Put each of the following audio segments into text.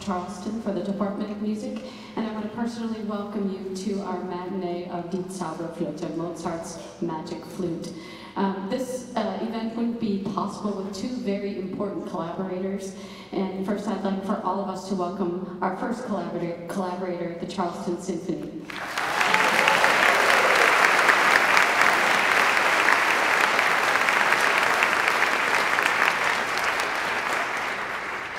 Charleston for the Department of Music. And I want to personally welcome you to our matinee of Die Zauberflöte, Mozart's Magic Flute. Um, this uh, event wouldn't be possible with two very important collaborators. And first, I'd like for all of us to welcome our first collaborator, collaborator the Charleston Symphony.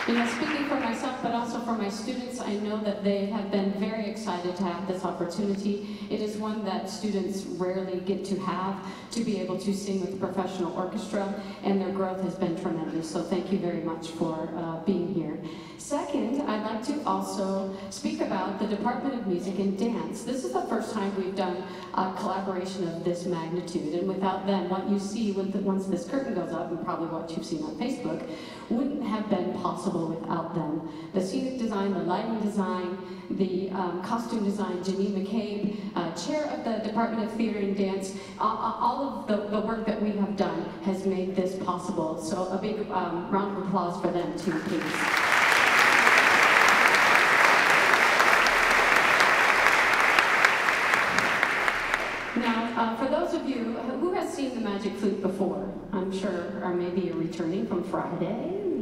You know, speaking for myself, but also for my students, I know that they have been very excited to have this opportunity. It is one that students rarely get to have, to be able to sing with a professional orchestra, and their growth has been tremendous. So thank you very much for uh, being here. Second, I'd like to also speak about the Department of Music and Dance. This is the first time we've done a collaboration of this magnitude, and without them, what you see once this curtain goes up, and probably what you've seen on Facebook, wouldn't have been possible without them. The scenic design, the lighting design, the um, costume design, Janine McCabe, uh, chair of the Department of Theater and Dance, all of the, the, work that we have done has made this possible. So a big um, round of applause for them too, please. Now, uh, for those of you who has seen the Magic Flute before, I'm sure, or maybe you're returning from Friday.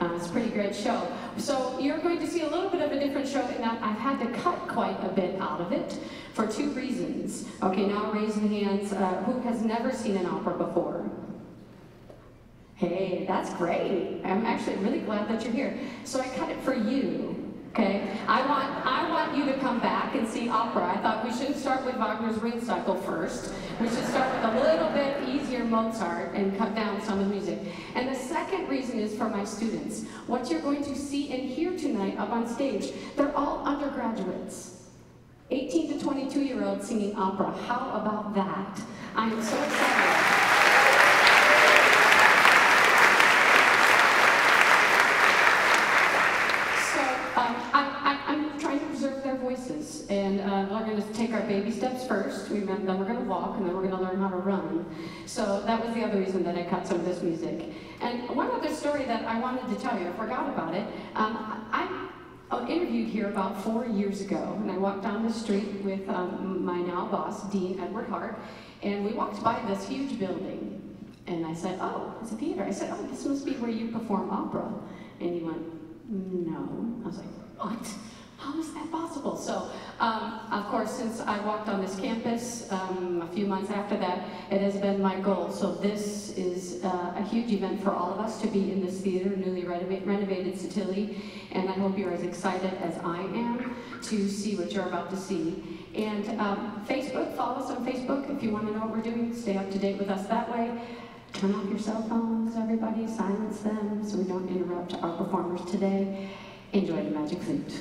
Uh, it's a pretty great show. So you're going to see a little bit of a different show in that I've had to cut quite a bit out of it for two reasons. Okay, now raise the hands. Uh, who has never seen an opera before? Hey, that's great. I'm actually really glad that you're here. So I cut it for you. Okay, I want I want you to come back and see opera. I thought we shouldn't start with Wagner's Ring Cycle first. We should start with a little bit easier Mozart and cut down some of the music. And the second reason is for my students. What you're going to see and hear tonight up on stage, they're all undergraduates. 18 to 22 year olds singing opera. How about that? I am so excited. And uh, we're going to take our baby steps first, we then we're going to walk, and then we're going to learn how to run. So that was the other reason that I cut some of this music. And one other story that I wanted to tell you, I forgot about it. Um, I interviewed here about four years ago, and I walked down the street with um, my now boss, Dean Edward Hart, and we walked by this huge building. And I said, oh, it's a theater. I said, oh, this must be where you perform opera. And he went, no. I was like, what? How is that possible? So, um, of course, since I walked on this campus um, a few months after that, it has been my goal. So this is uh, a huge event for all of us to be in this theater, newly renov renovated Sottile, and I hope you're as excited as I am to see what you're about to see. And um, Facebook, follow us on Facebook if you want to know what we're doing. Stay up to date with us that way. Turn off your cell phones, everybody. Silence them so we don't interrupt our performers today. Enjoy the Magic Flute.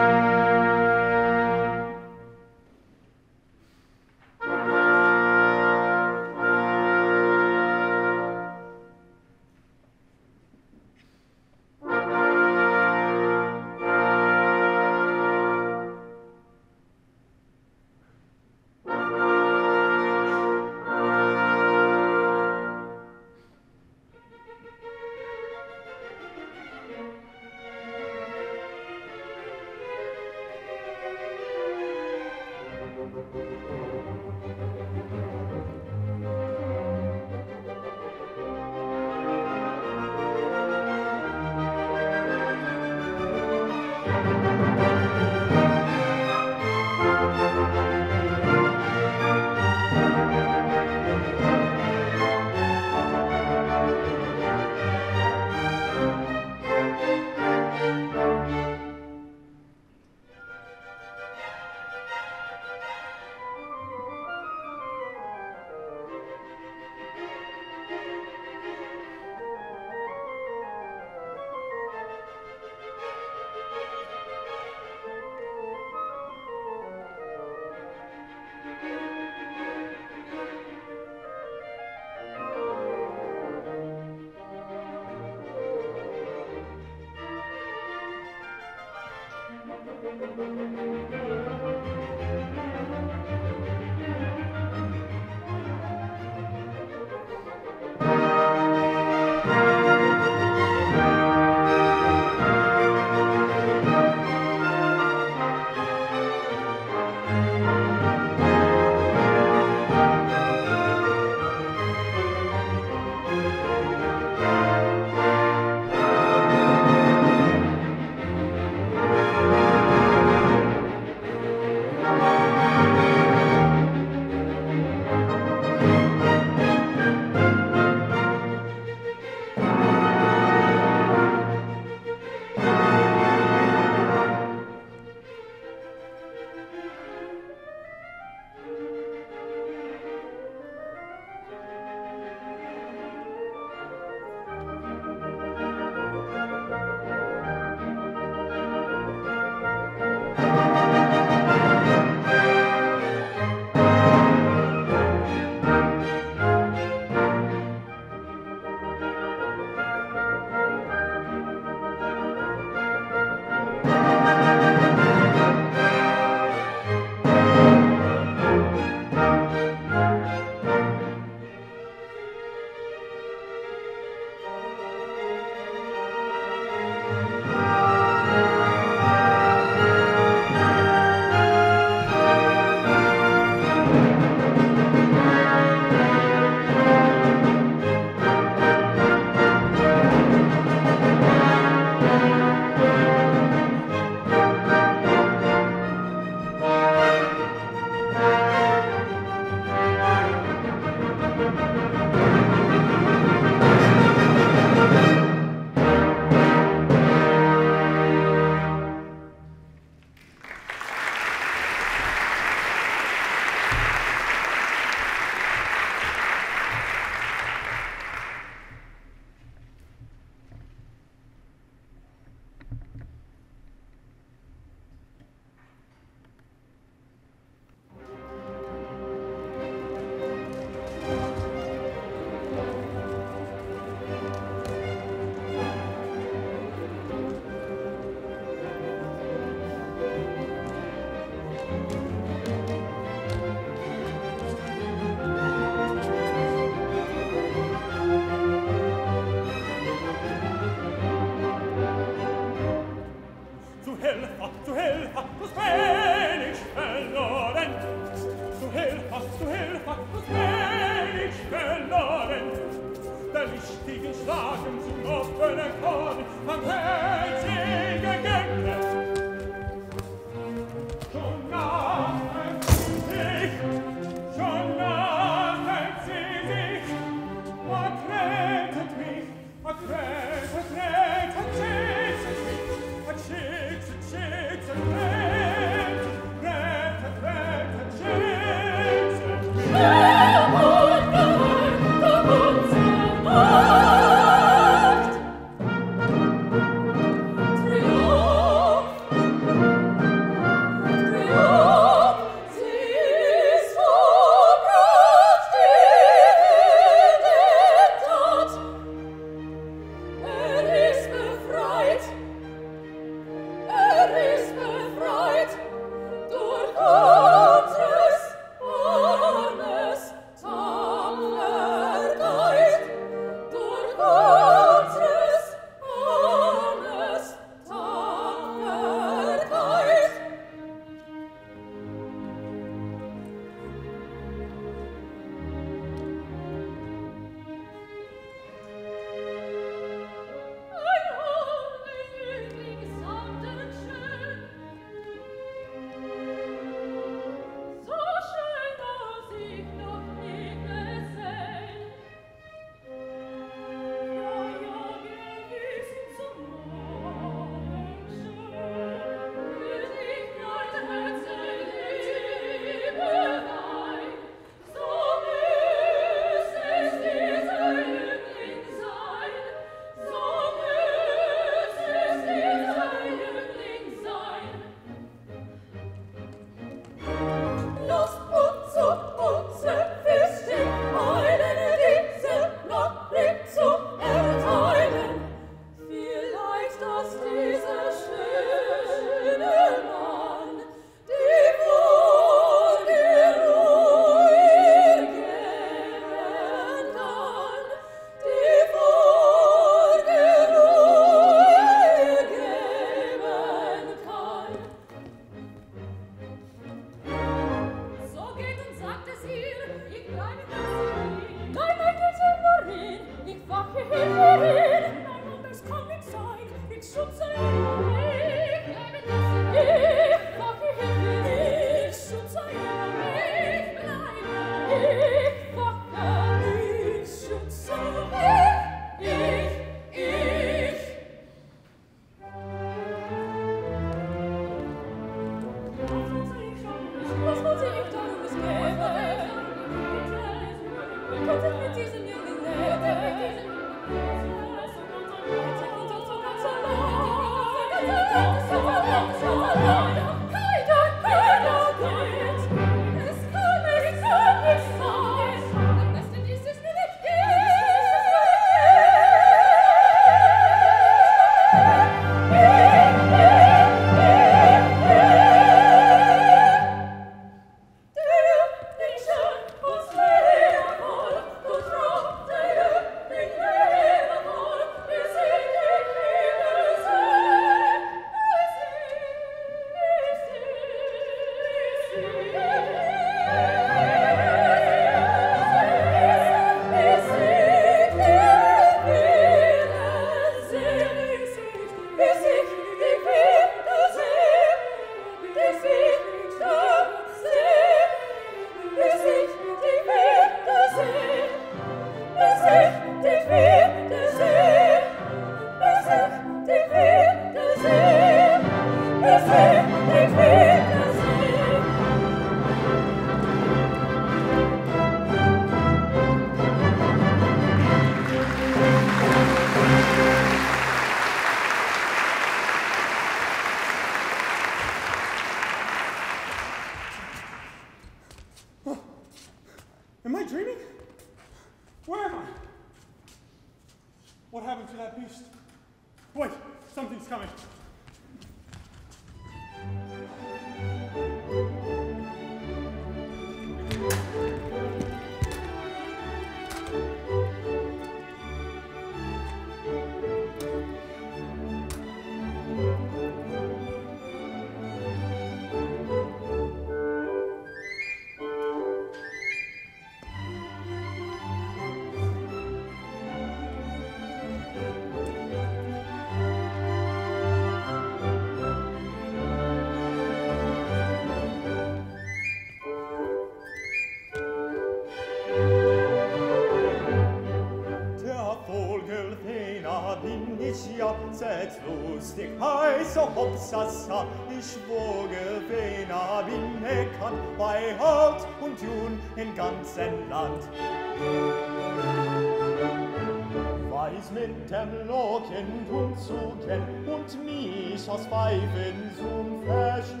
Mich aus Pfeifen zum Verstehen.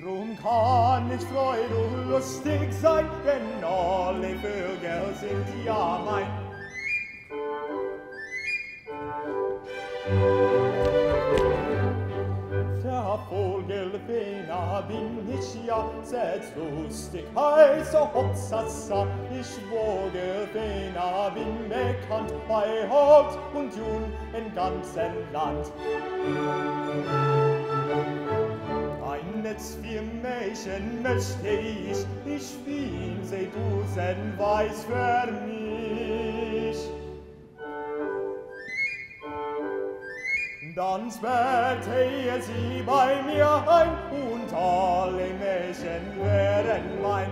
Drum kann ich freud und lustig sein, denn alle Vögel sind ja mein entsetzt lustig, heißer Hopsassa, ich woge Fena bin bekannt, bei Haupt und Jun im ganzen Land. Ein Netz für Mädchen möchte ich, ich bin, seh du, weiß für mich, dann sperrte ihr sie bei mir ein und alle Mädchen wären mein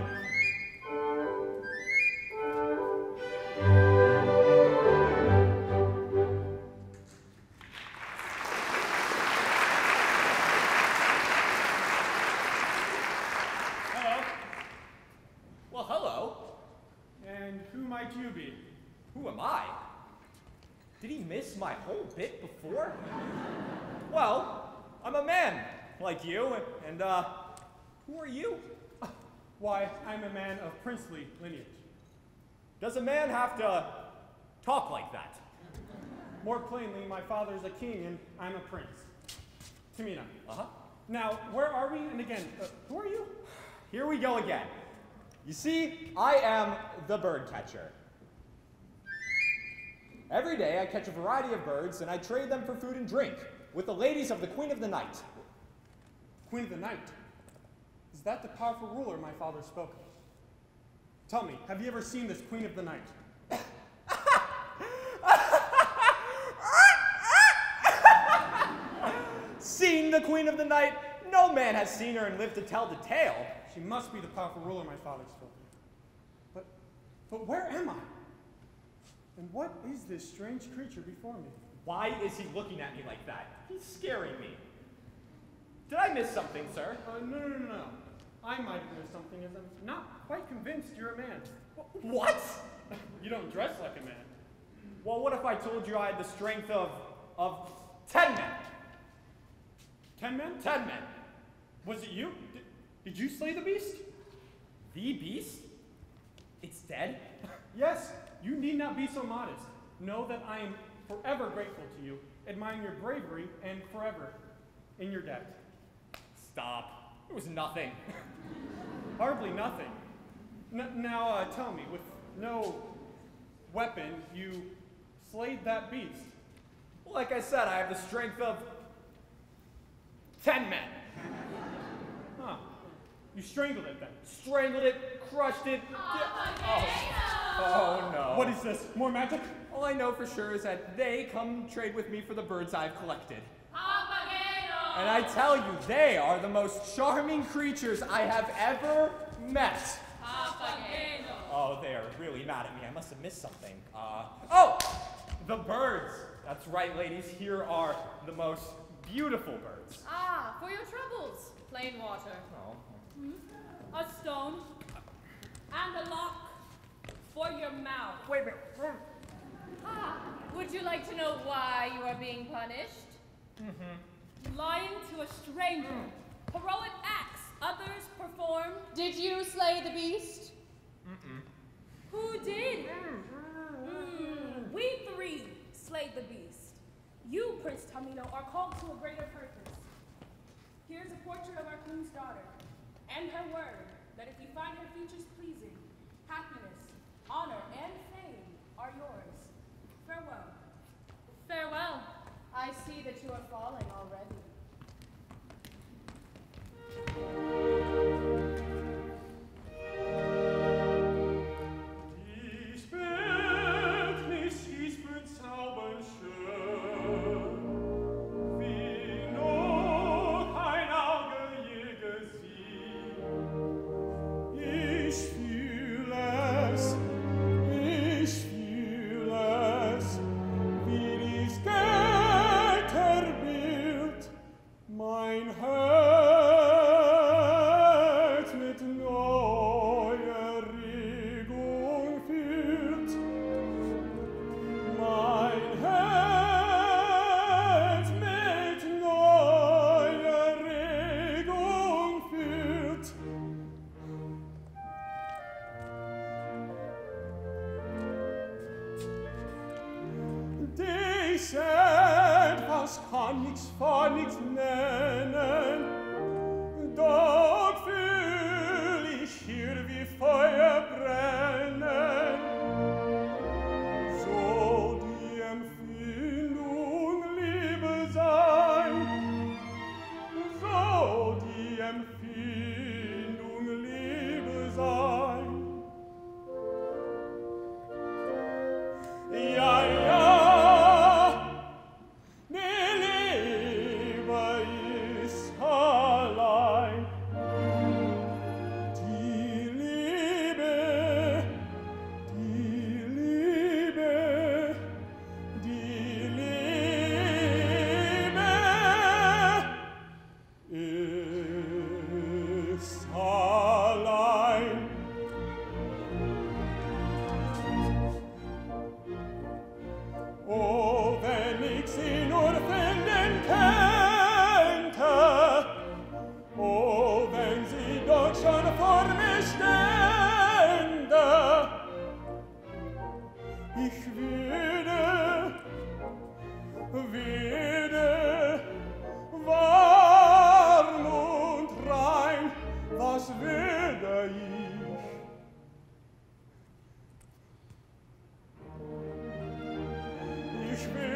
Hello. Well, hello. And who might you be? Who am I? Did he miss my whole bit before? well, I'm a man like you, and, uh, who are you? Why, I'm a man of princely lineage. Does a man have to talk like that? More plainly, my father's a king and I'm a prince. Tamino. Uh-huh. Now, where are we? And again, uh, who are you? Here we go again. You see, I am the bird catcher. Every day I catch a variety of birds and I trade them for food and drink with the ladies of the Queen of the Night. Queen of the Night. Is that the powerful ruler my father spoke of? Tell me, have you ever seen this Queen of the Night? seen the Queen of the Night? No man has seen her and lived to tell the tale. She must be the powerful ruler my father spoke of. But, but where am I? And what is this strange creature before me? Why is he looking at me like that? He's scaring me. Did I miss something, sir? Uh, no, no, no, no. I might have missed something as I'm not quite convinced you're a man. What? You don't dress like a man. Well, what if I told you I had the strength of, of 10 men? Ten men? 10 men. Was it you? Did, did you slay the beast? The beast? It's dead? Yes, you need not be so modest. Know that I am forever grateful to you, admiring your bravery, and forever in your debt. Stop. It was nothing. Hardly nothing. N- now uh, tell me, with no weapon, you slayed that beast. Like I said, I have the strength of 10 men. Huh. You strangled it then. Strangled it, crushed it. Oh, oh no. What is this? More magic? All I know for sure is that they come trade with me for the birds I've collected. And I tell you, they are the most charming creatures I have ever met. Oh, they are really mad at me. I must have missed something. Uh, oh, the birds. That's right, ladies. Here are the most beautiful birds. Ah, for your troubles. Plain water. Oh. A stone. And a lock. For your mouth. Wait a minute. Ah, would you like to know why you are being punished? Mm-hmm. Lying to a stranger. Heroic acts others performed. Did you slay the beast? Mm-mm. Who did? Mm, we three slayed the beast. You, Prince Tamino, are called to a greater purpose. Here's a portrait of our queen's daughter, and her word that if you find her features pleasing, happiness, honor, and fame are yours. Farewell. Farewell. I see that you are falling already.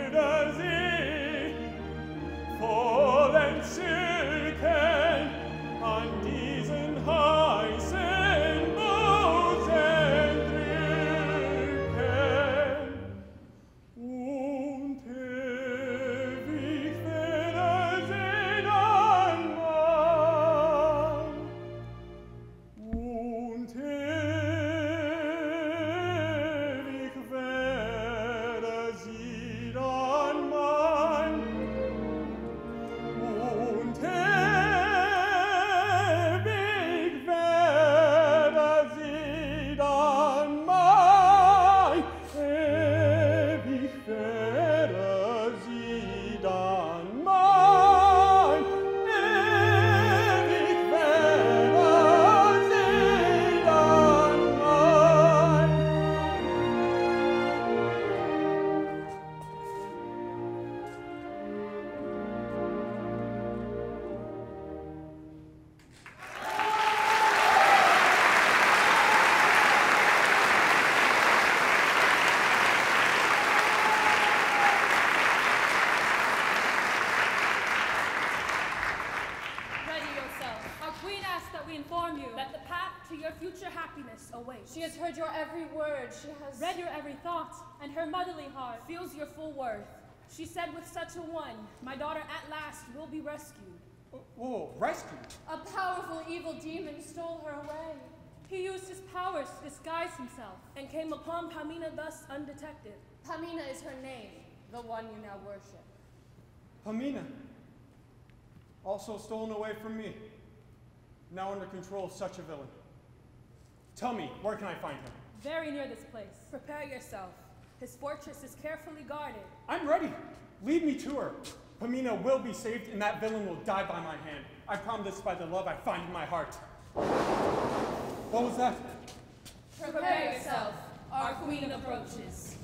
Sühne sie vollends Sühne She has heard your every word. She has read your every thought, and her motherly heart feels your full worth. She said with such a one, my daughter at last will be rescued. Oh, whoa, whoa, rescue? A powerful evil demon stole her away. He used his powers to disguise himself and came upon Pamina thus undetected. Pamina is her name, the one you now worship. Pamina. Also stolen away from me. Now under control of such a villain. Tell me, where can I find him? Very near this place. Prepare yourself. His fortress is carefully guarded. I'm ready. Lead me to her. Pamina will be saved, and that villain will die by my hand. I promise by the love I find in my heart. What was that? Prepare yourself. Our queen approaches.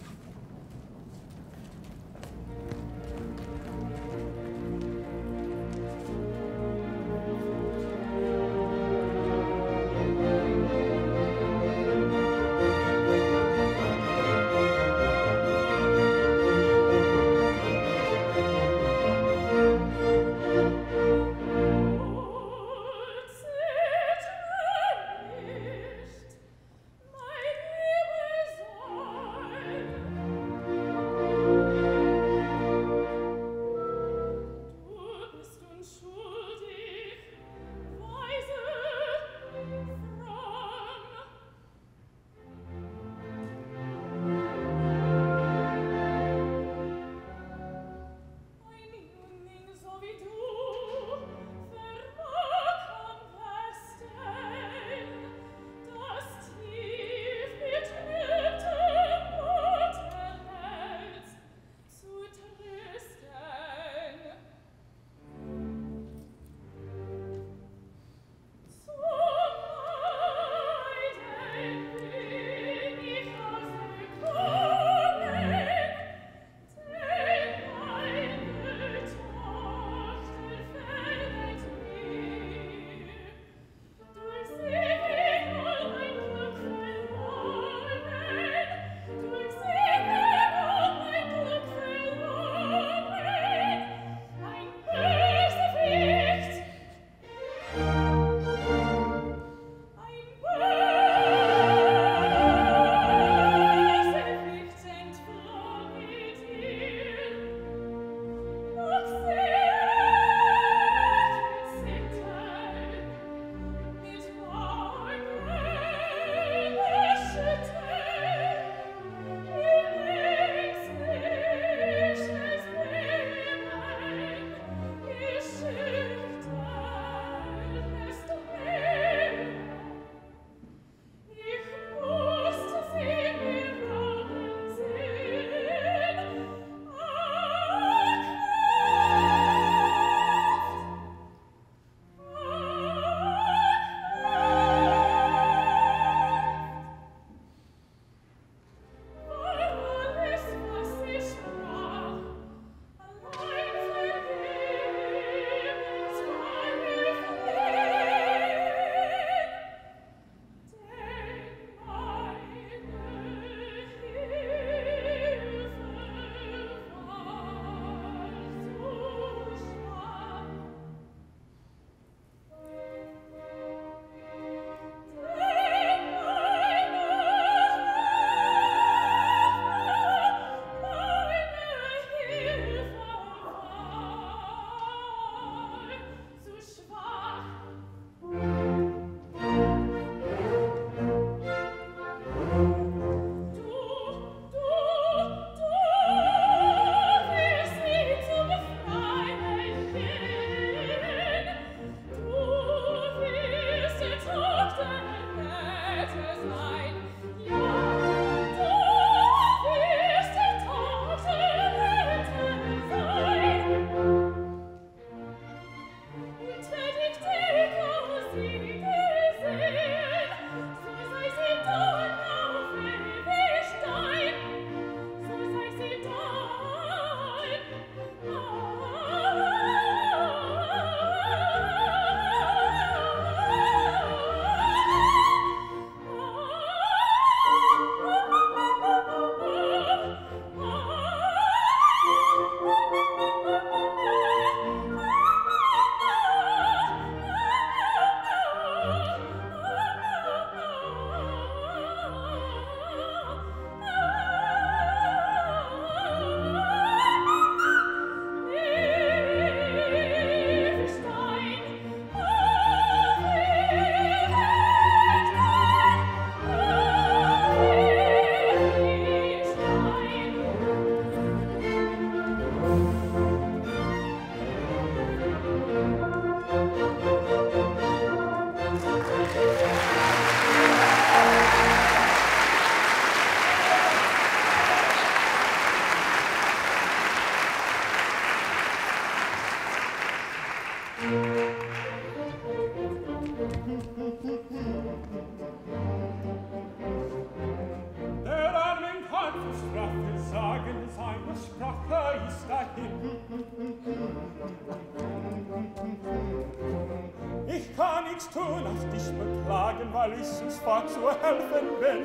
zu helfen bin.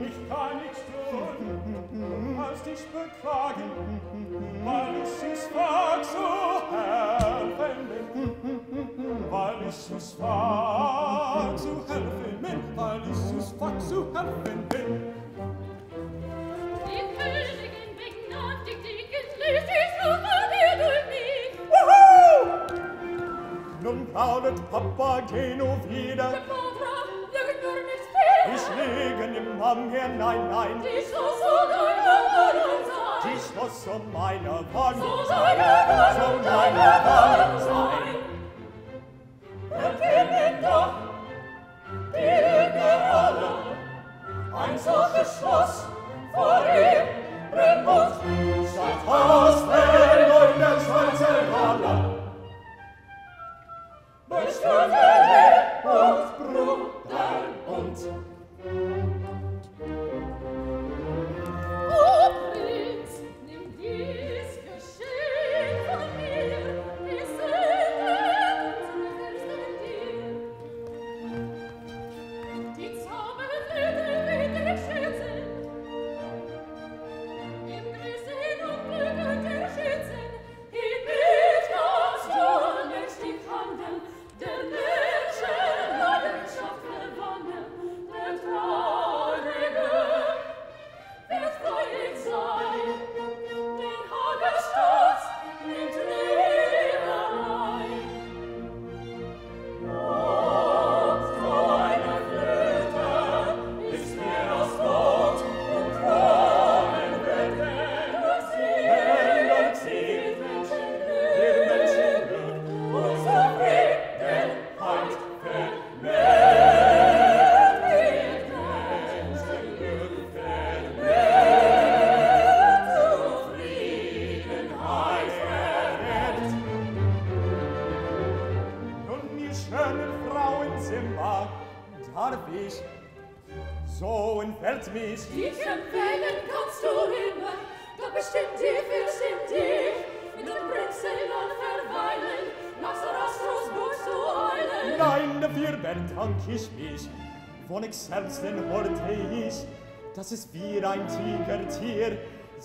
ich kann nichts tun als dich beklagen weil ich es war zu helfen bin weil ich es war zu helfen bin weil ich es war zu helfen bin Die Königin wegen und die Dickes löst die dir durch mich. Nun plaudert Papageno wieder. Bevor komm her, nein, nein. Die so um deiner Wohnung sein. Die so um meiner Wohnung sein. So seine Wohnung deiner Wohnung sein. Und doch, die Liebe alle, ein solches Schloss vor ihm bringt uns. Statt Haus, Wellen und der Schweizer Galle. Bestürte Leb und Bruch,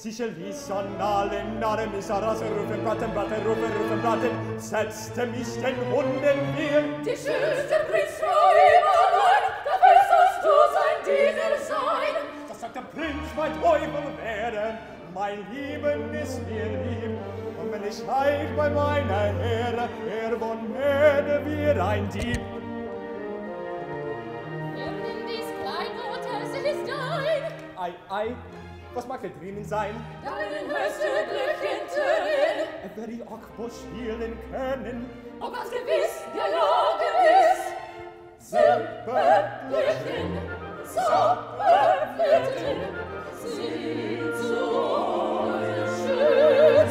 Si shall vis an allen Narren is arase rufen braten braten rufen rufen braten setzte mich den Hunden wir. Die schönste Prinz nur überall, da wirst du sein Diener sein. Das sagt der Prinz, mein Teufel wäre, mein Lieben ist mir lieb. Und wenn ich heil bei meiner Ehre, er von Mähne wir ein Dieb. Nimm dies Kleid, Hotel, ist dein. Ei, ei, Was mag der Dreamin sein? Deinen wirst du Glückchen tönen. Er wird die Okbo spielen können. Ob was gewiss, gelogen ist. Silberblüchen, Silberblüchen, sie zu uns schützen.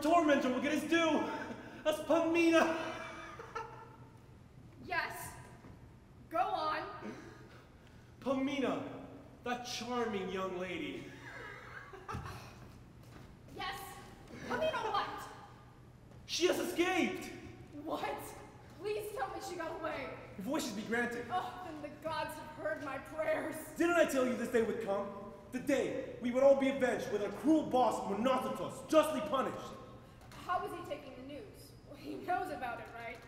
Tormentor will get his due. That's Pamina. Yes. Go on. Pamina, that charming young lady. Yes. Pamina what? She has escaped. What? Please tell me she got away. If wishes be granted. Oh, then the gods have heard my prayers. Didn't I tell you this day would come? The day we would all be avenged with our cruel boss, Monostatos, justly punished. How was he taking the news? Well, he knows about it, right?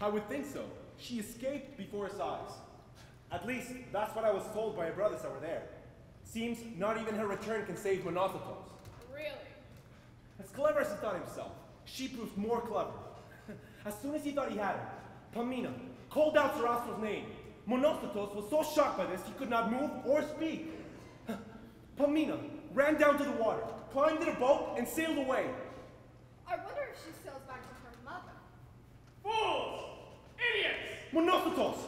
I would think so. She escaped before his eyes. At least, that's what I was told by her brothers that were there. Seems not even her return can save Monostatos. Really? As clever as he thought himself, she proved more clever. as soon as he thought he had her, Pamina called out Sarastro's name. Monostatos was so shocked by this he could not move or speak. Pamina ran down to the water, climbed in a boat, and sailed away. I wonder if she sails back to her mother. Fools! Idiots! Monostatos!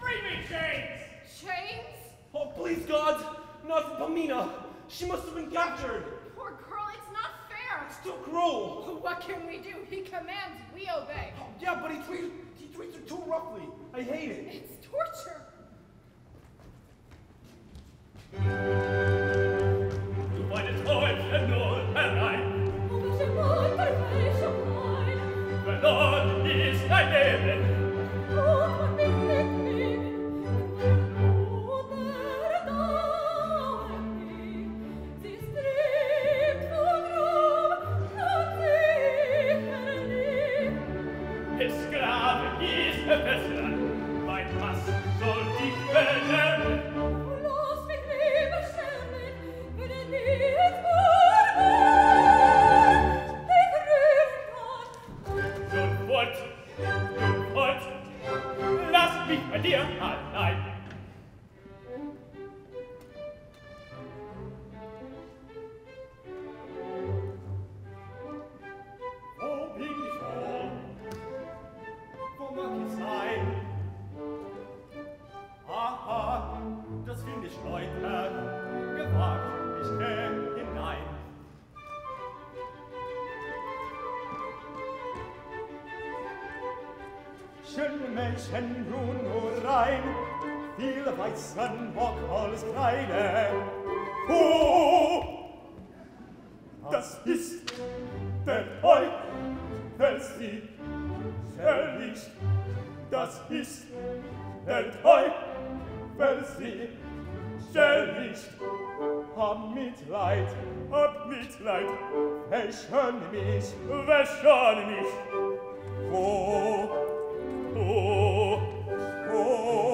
Bring me chains! Chains? Oh, please, God! Not for Pamina! She must have been captured! Poor girl, it's not fair. It's too cruel! What can we do? He commands, we obey. Oh, yeah, but he treats, he treats her too roughly. I hate it. It's torture. Mein Leben. per sie. Stell nicht, hab Mitleid, hab Mitleid, wäschern mich, wäschern mich. Oh, oh, oh.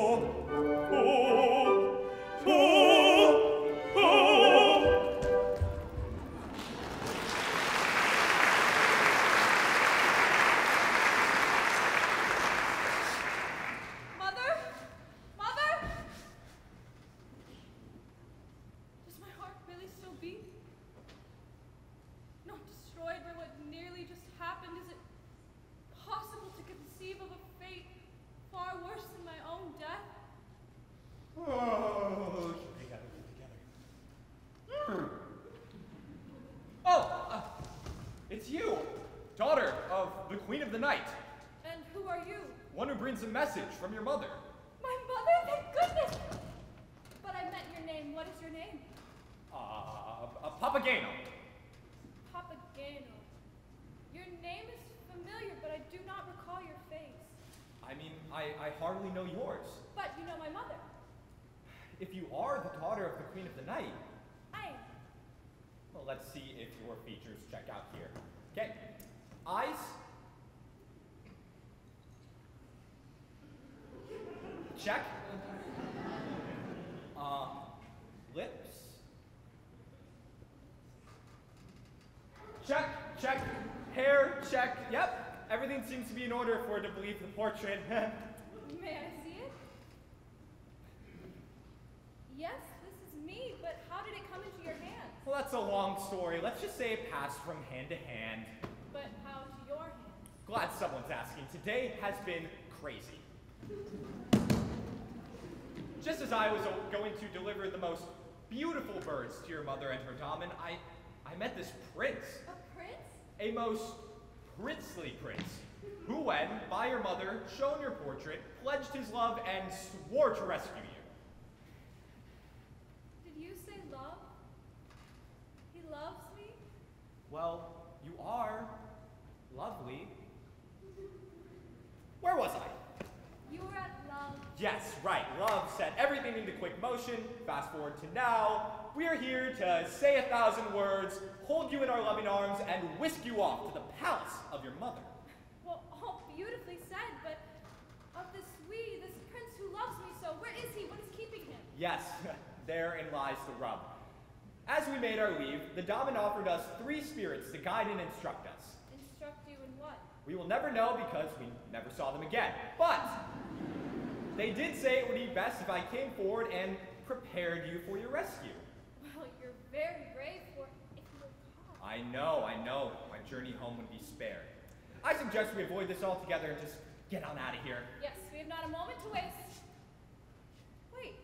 If you are the daughter of the Queen of the Night, I. well, let's see if your features check out here. Okay, eyes. Check. Uh, lips. Check, check. Hair, check. Yep, everything seems to be in order for her to believe the portrait. May I see it? Yes, this is me, but how did it come into your hands? well, that's a long story. Let's just say it passed from hand to hand. But how to your hands? Glad someone's asking. Today has been crazy. Just as I was going to deliver the most beautiful birds to your mother and her damen, I, I met this prince. A prince? a most princely prince, who when, by your mother, shown your portrait, pledged his love and swore to rescue you. Did you say love? He loves me? Well, you are lovely. Where was I? You were at love. Yes, right. Love set everything into quick motion. Fast forward to now. We are here to say a thousand words, hold you in our loving arms, and whisk you off to the palace of your mother. Well, all beautifully said, but of this we, this prince who loves me so, where is he? What is keeping him? Yes, therein lies the rub. As we made our leave, the Daman offered us three spirits to guide and instruct us. Instruct you in what? We will never know because we never saw them again. But they did say it would be best if I came forward and prepared you for your rescue. Well, you're very brave for if you were caught. I know, I know. My journey home would be spared. I suggest we avoid this altogether and just get on out of here. Yes, we have not a moment to waste. Wait,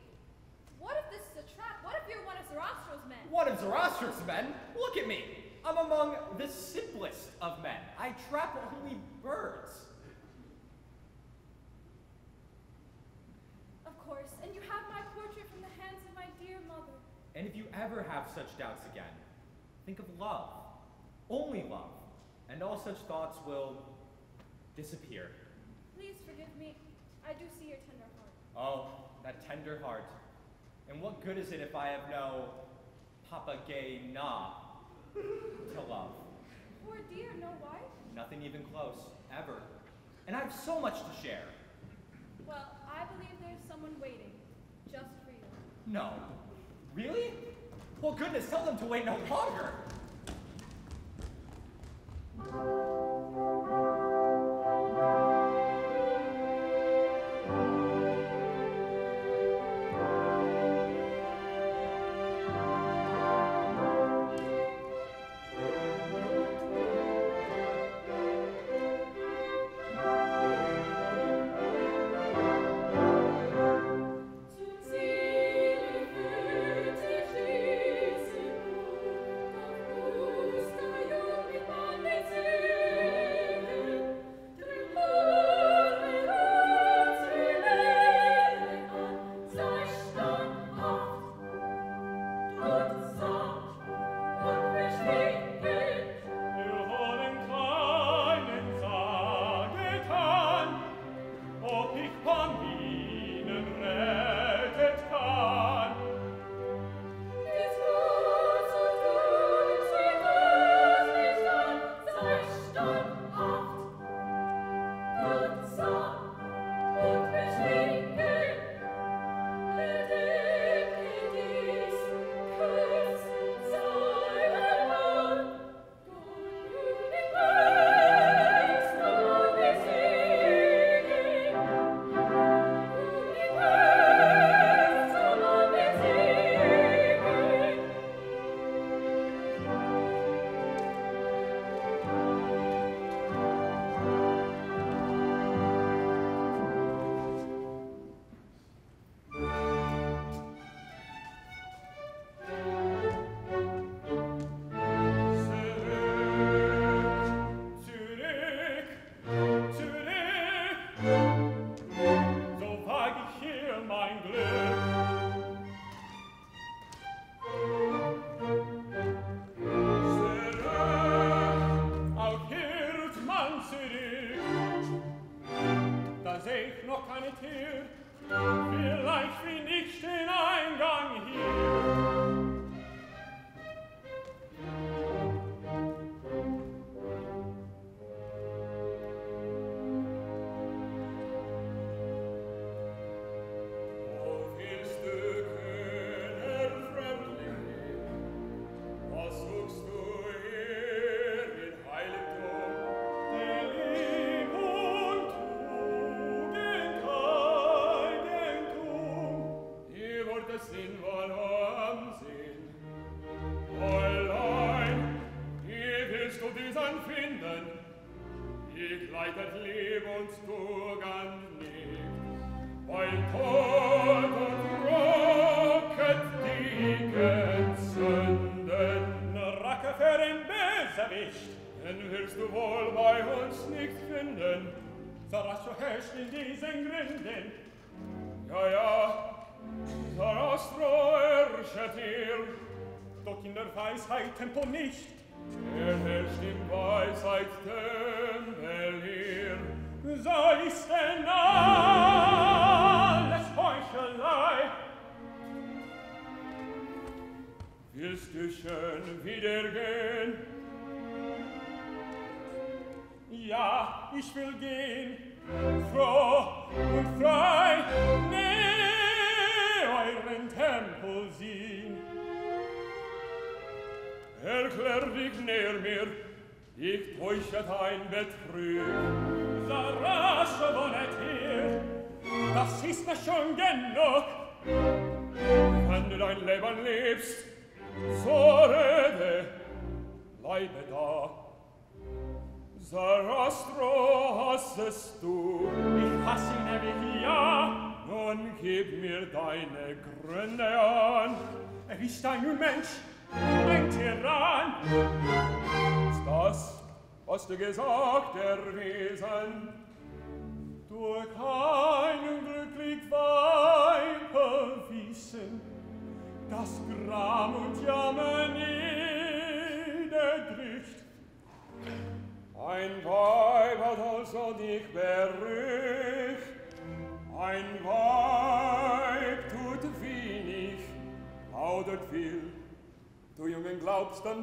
what if this is a trap? What if you're one of Sarastro's men? One of Sarastro's men? Look at me. I'm among the simplest of men. I trap only birds. Of course, and you have my portrait from the hands of my dear mother. And if you ever have such doubts again, think of love. Only love. And all such thoughts will disappear. Please forgive me. I do see your tender heart. Oh, that tender heart. And what good is it if I have no Papa Gay Na to love? Poor dear, no wife? Nothing even close, ever. And I have so much to share. Well, I believe there's someone waiting, just for you. No. Really? Well, goodness, tell them to wait no longer. Zum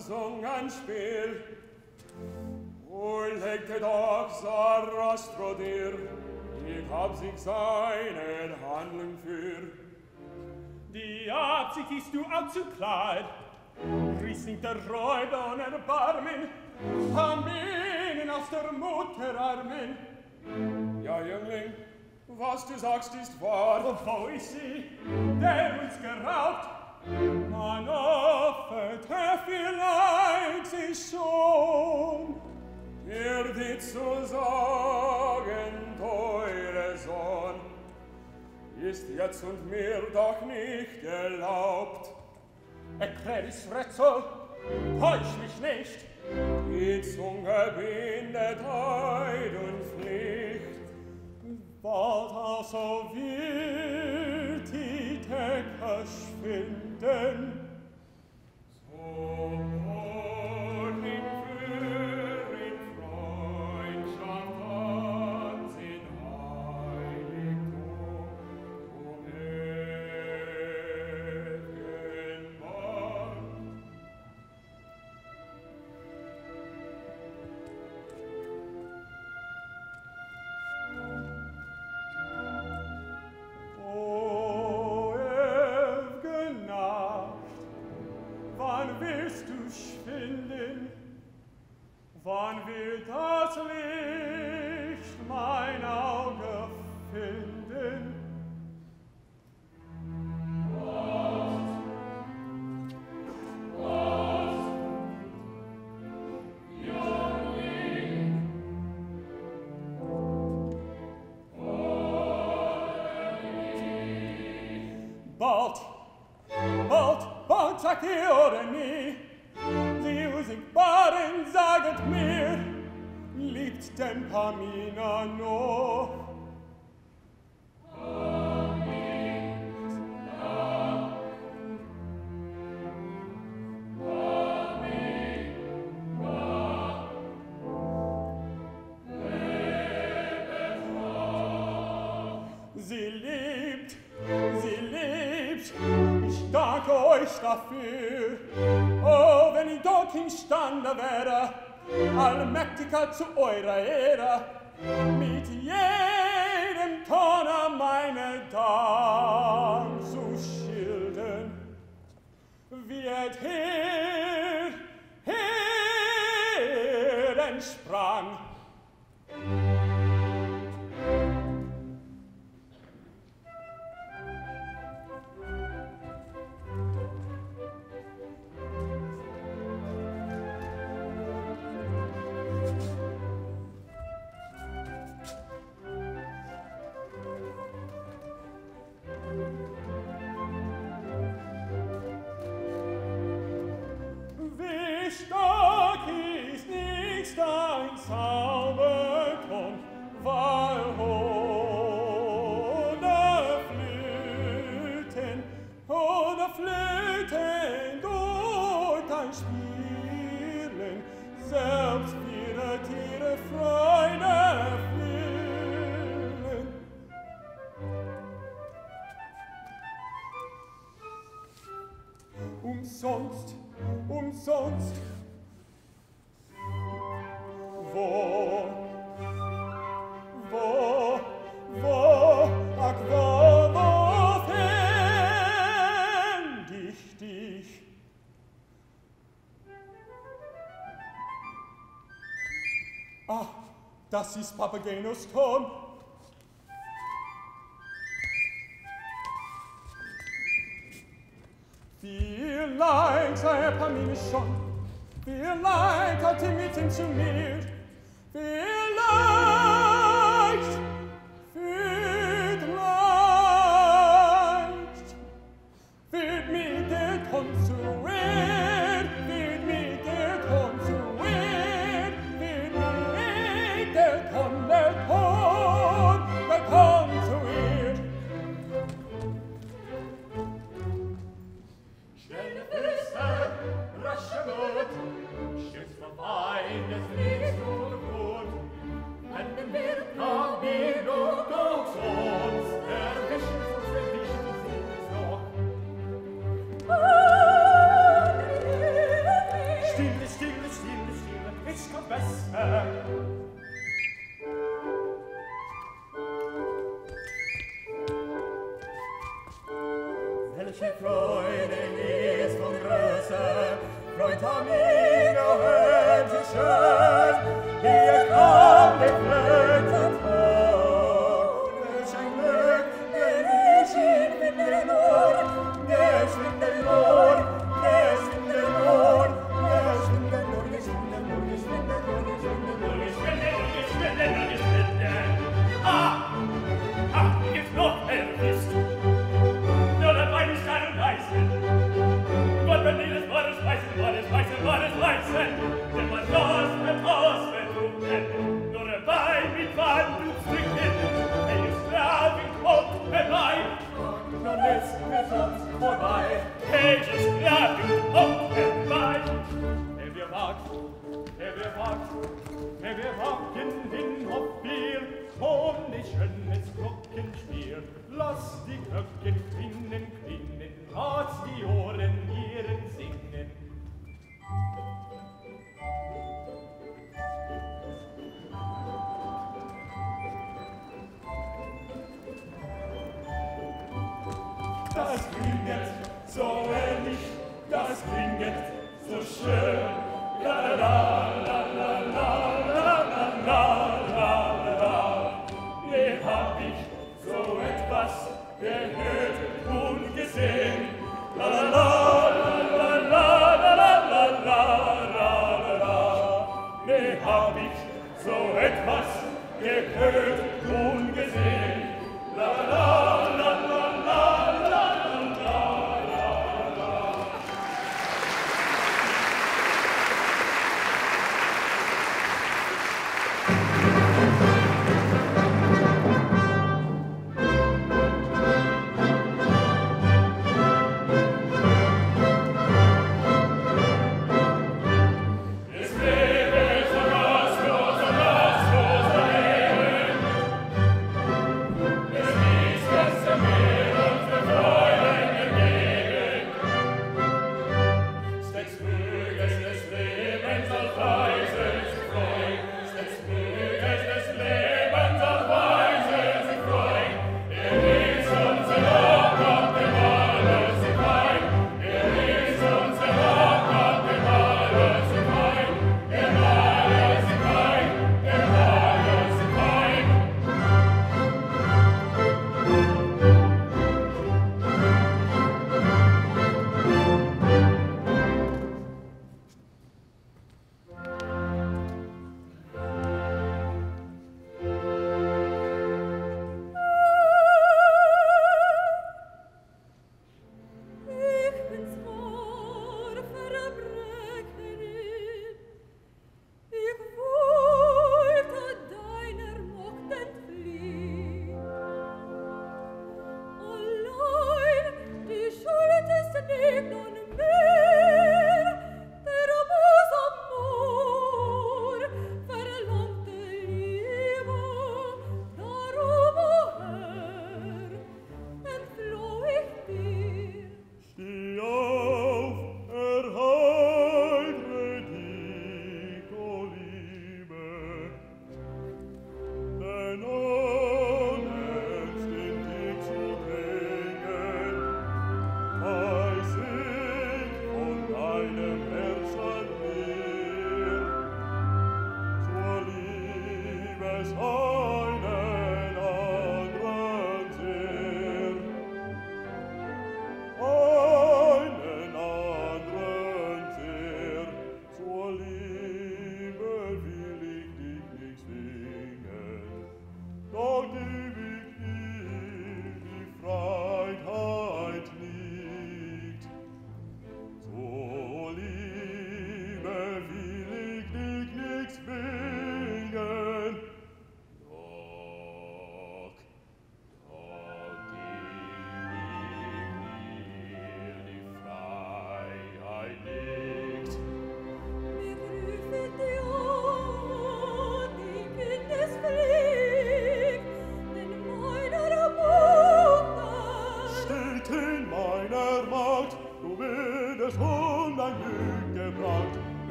song an spiel. O legte doch Sarastro dir. Ich hab sich seinen Handlung für. Die Absicht ist du auch allzu Riss in der Räuber und Erbarmen. Armenen aus der Mutterarmen Ja, Jüngling, was du sagst ist wahr. Und wo ist sie, der uns geraubt. Man offert vielleicht sich schon, der dir zu sagen, teure Sohn, ist jetzt und mir doch nicht erlaubt. Erkläris Rätsel, täusch mich nicht, die Zunge bindet Eid und Pflicht, wart also wie contento Das ist Papagenos Ton. Vielleicht, Herr Pamine schon, vielleicht hat er mit ihm zu mir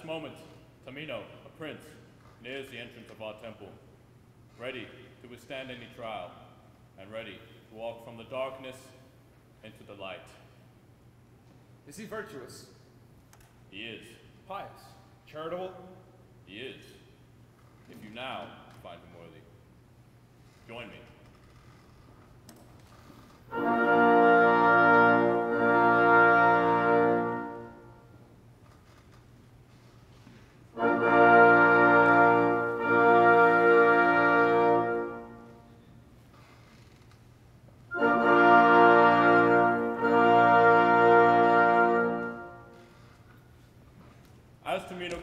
this moment, Tamino, a prince, nears the entrance of our temple, ready to withstand any trial, and ready to walk from the darkness into the light. Is he virtuous?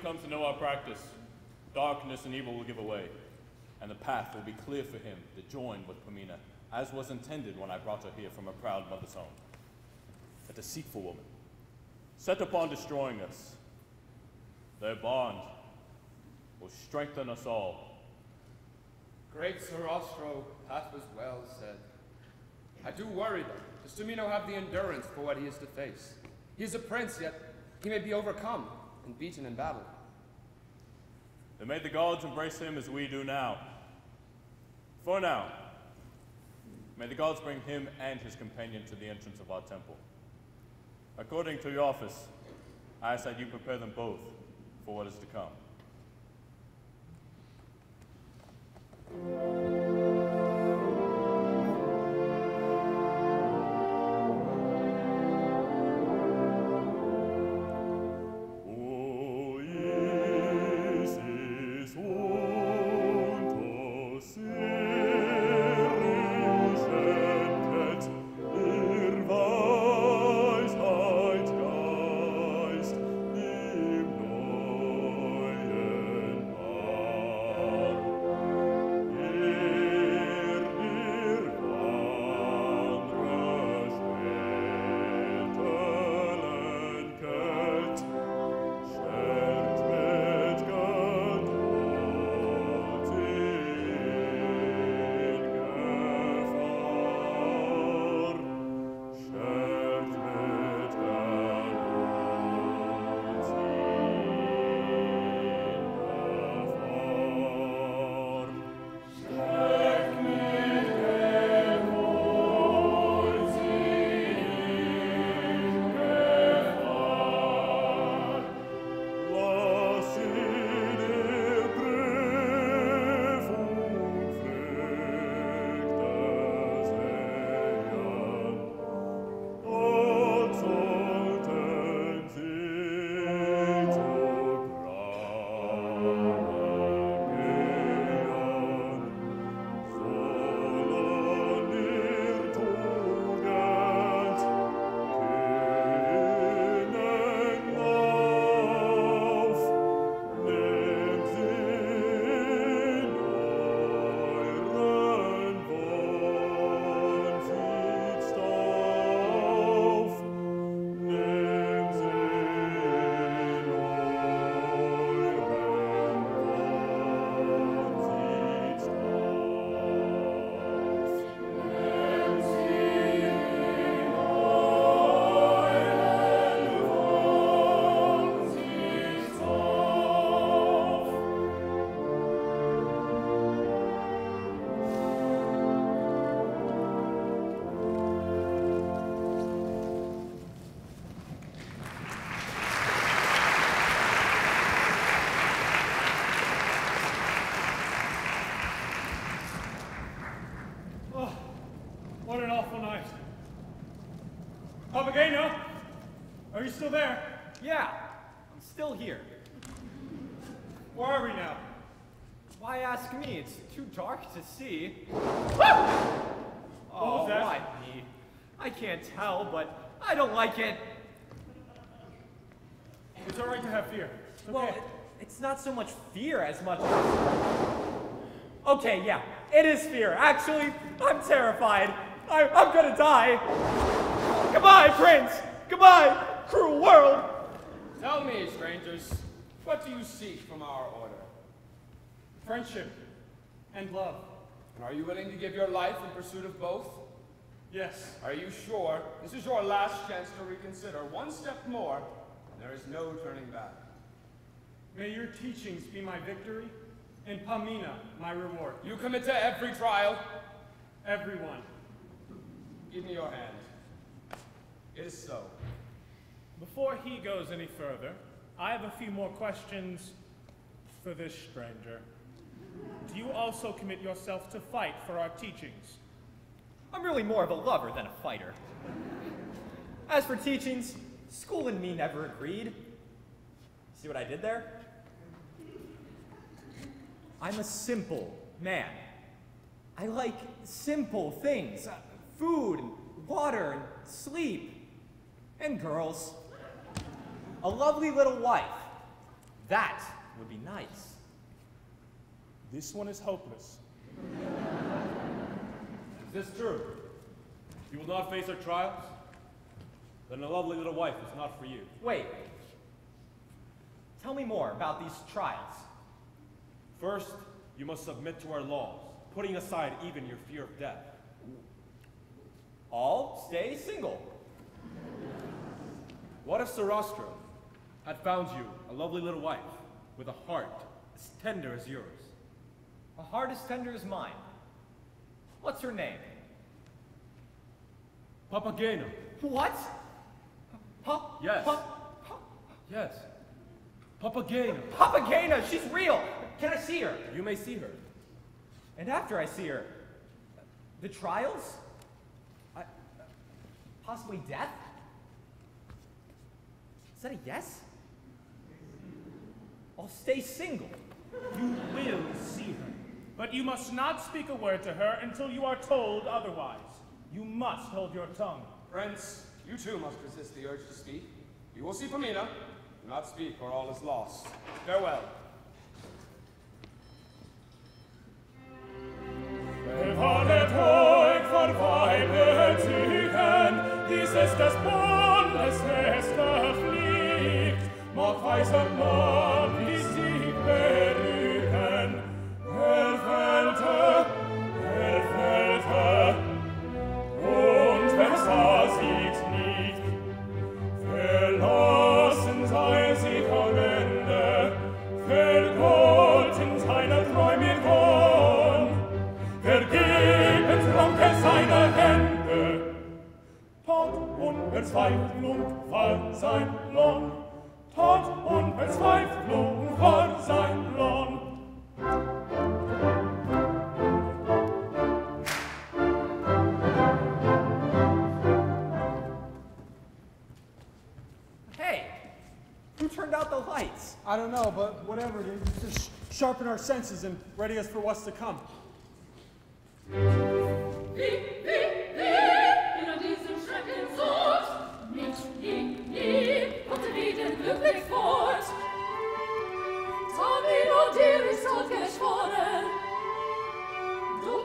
Comes to know our practice, darkness and evil will give away, and the path will be clear for him to join with Pamina, as was intended when I brought her here from her proud mother's home. A deceitful woman, set upon destroying us. Their bond will strengthen us all. Great Sarastro, that was well said. I do worry, though. Does Tamino have the endurance for what he is to face? He is a prince, yet he may be overcome and beaten in battle. Then may the gods embrace him as we do now. For now, may the gods bring him and his companion to the entrance of our temple. According to your office, I ask that you prepare them both for what is to come. Not so much fear as much as. Okay, yeah, it is fear. Actually, I'm terrified. I, I'm gonna die. Goodbye, Prince. Goodbye, cruel world. Tell me, strangers, what do you seek from our order? Friendship and love. And are you willing to give your life in pursuit of both? Yes. Are you sure this is your last chance to reconsider? One step more, and there is no turning back. May your teachings be my victory, and Pamina my reward. You commit to every trial. Everyone. Give me your hand. It is so. Before he goes any further, I have a few more questions for this stranger. Do you also commit yourself to fight for our teachings? I'm really more of a lover than a fighter. As for teachings, school and me never agreed. See what I did there? I'm a simple man. I like simple things uh, food, and water, and sleep, and girls. A lovely little wife. That would be nice. This one is hopeless. Is this true? You will not face our trials? Then a lovely little wife is not for you. Wait. Tell me more about these trials. First, you must submit to our laws, putting aside even your fear of death. All stay single. What if Sarastro had found you a lovely little wife with a heart as tender as yours? A heart as tender as mine. What's her name? Papagena. What? Pa- Yes. Pa- Yes. Papageno. Papagena, she's real. Can I see her? You may see her. And after I see her, the trials? I, possibly death? Is that a yes? I'll stay single. You will see her, but you must not speak a word to her until you are told otherwise. You must hold your tongue. Prince, you too must resist the urge to speak. You will see Pamina. Do not speak, or all is lost. Farewell. Bewaret euch vor Weibelzügen, dies ist des Bundes erster Pflicht, noch weiser Mann, Verzweiflung war sein Lohn, Tod und Verzweiflung war sein Lohn. Hey, who turned out the lights? I don't know, but whatever it is, just sharpen our senses and ready us for what's to come. Wie, wie,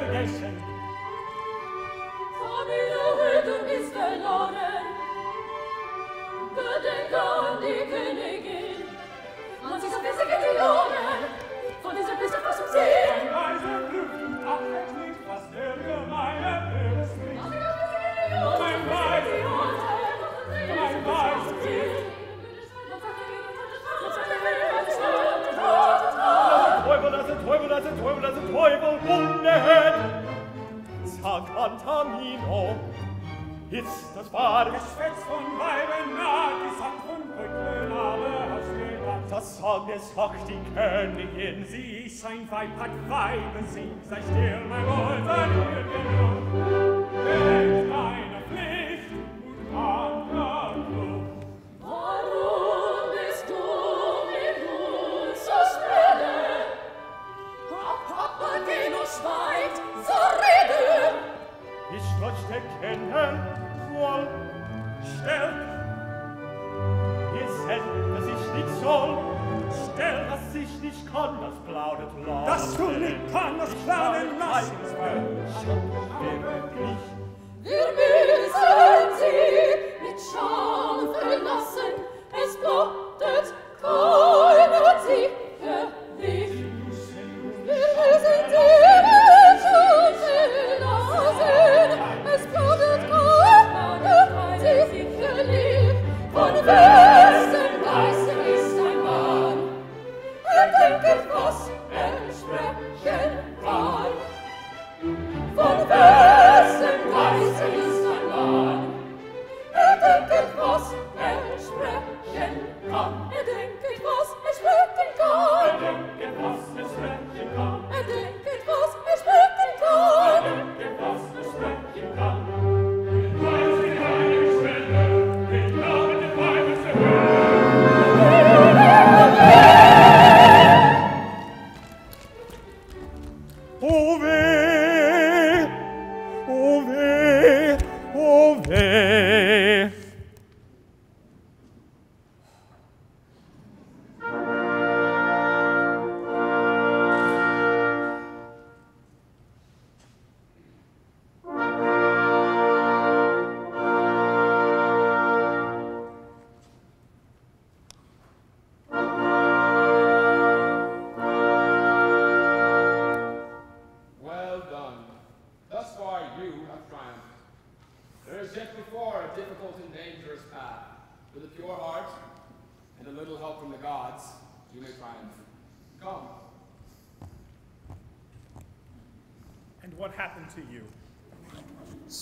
vergessen. Famila Rettung ist verloren. Gedenke an die Königin. An dieser Pisse geht die Lohne. Von dieser Pisse fast umsehen. Leise prüfen, abwechseln. Teufel wunderhet, sagt Antamino, ist das wahr? Geschwätz von Weiben nah, gesagt von Brücklen alle ausgedacht. Das sagt es doch die Königin. Sie ist ein Weib, hat Weibe, sie sei still, mein Wolf,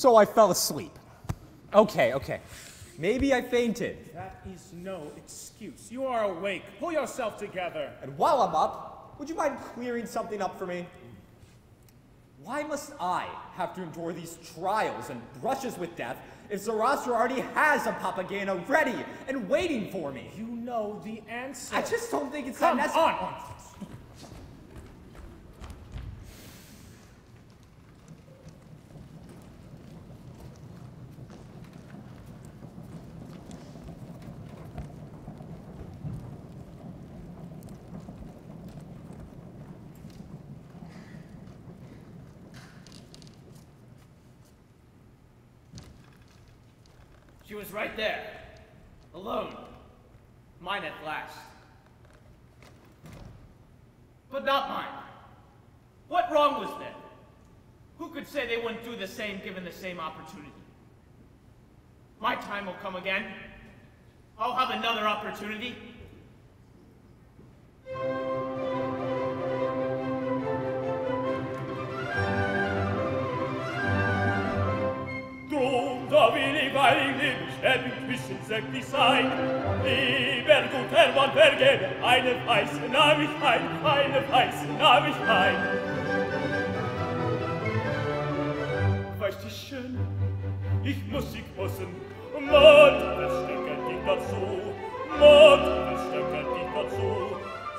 So I fell asleep. Okay, okay. Maybe I fainted. That is no excuse. You are awake. Pull yourself together. And while I'm up, would you mind clearing something up for me? Why must I have to endure these trials and brushes with death if Sarastro already has a Papagena ready and waiting for me? You know the answer. I just don't think it's Come that necessary. on. same opportunity. My time will come again. I'll have another opportunity. Drum da will ich weil ich leben, zwischen säglich sein. Lieber guter Mann, vergebe eine weiße Nabigkeit, eine weiße Nabigkeit. Bussen. Mord, das steckert dich dazu. Mord, das steckert dich dazu.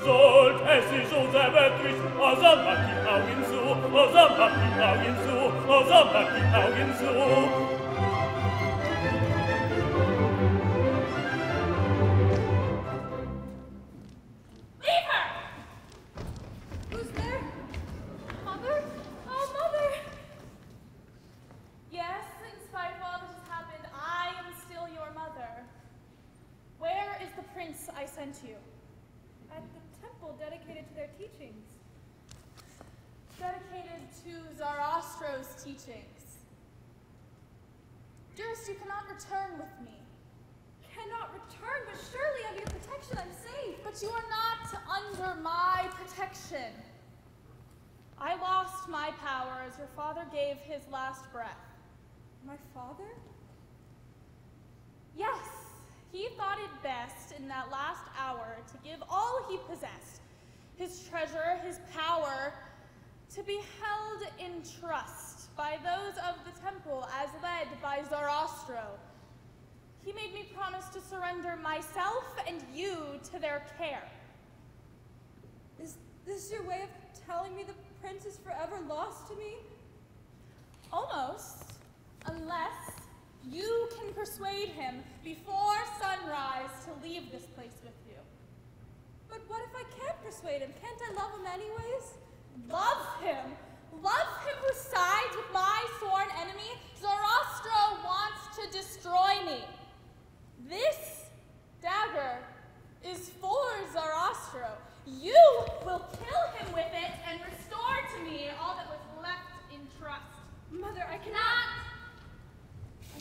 Sollt es sich unser wirklich, oh, also mach die Augen zu, oh, also mach die Augen zu, oh, also mach die Augen zu. Dearest, you cannot return with me. Cannot return, but surely under your protection I'm safe. But you are not under my protection. I lost my power as your father gave his last breath. My father? Yes, he thought it best in that last hour to give all he possessed his treasure, his power to be held in trust by those of the temple as led by Sarastro. He made me promise to surrender myself and you to their care. Is this your way of telling me the prince is forever lost to me? Almost, unless You can persuade him before sunrise to leave this place with you. But what if I can't persuade him? Can't I love him anyways? Love him? Love him who sides with my sworn enemy? Sarastro wants to destroy me. This dagger is for Sarastro. You will kill him with it and restore to me all that was left in trust. Mother, I cannot.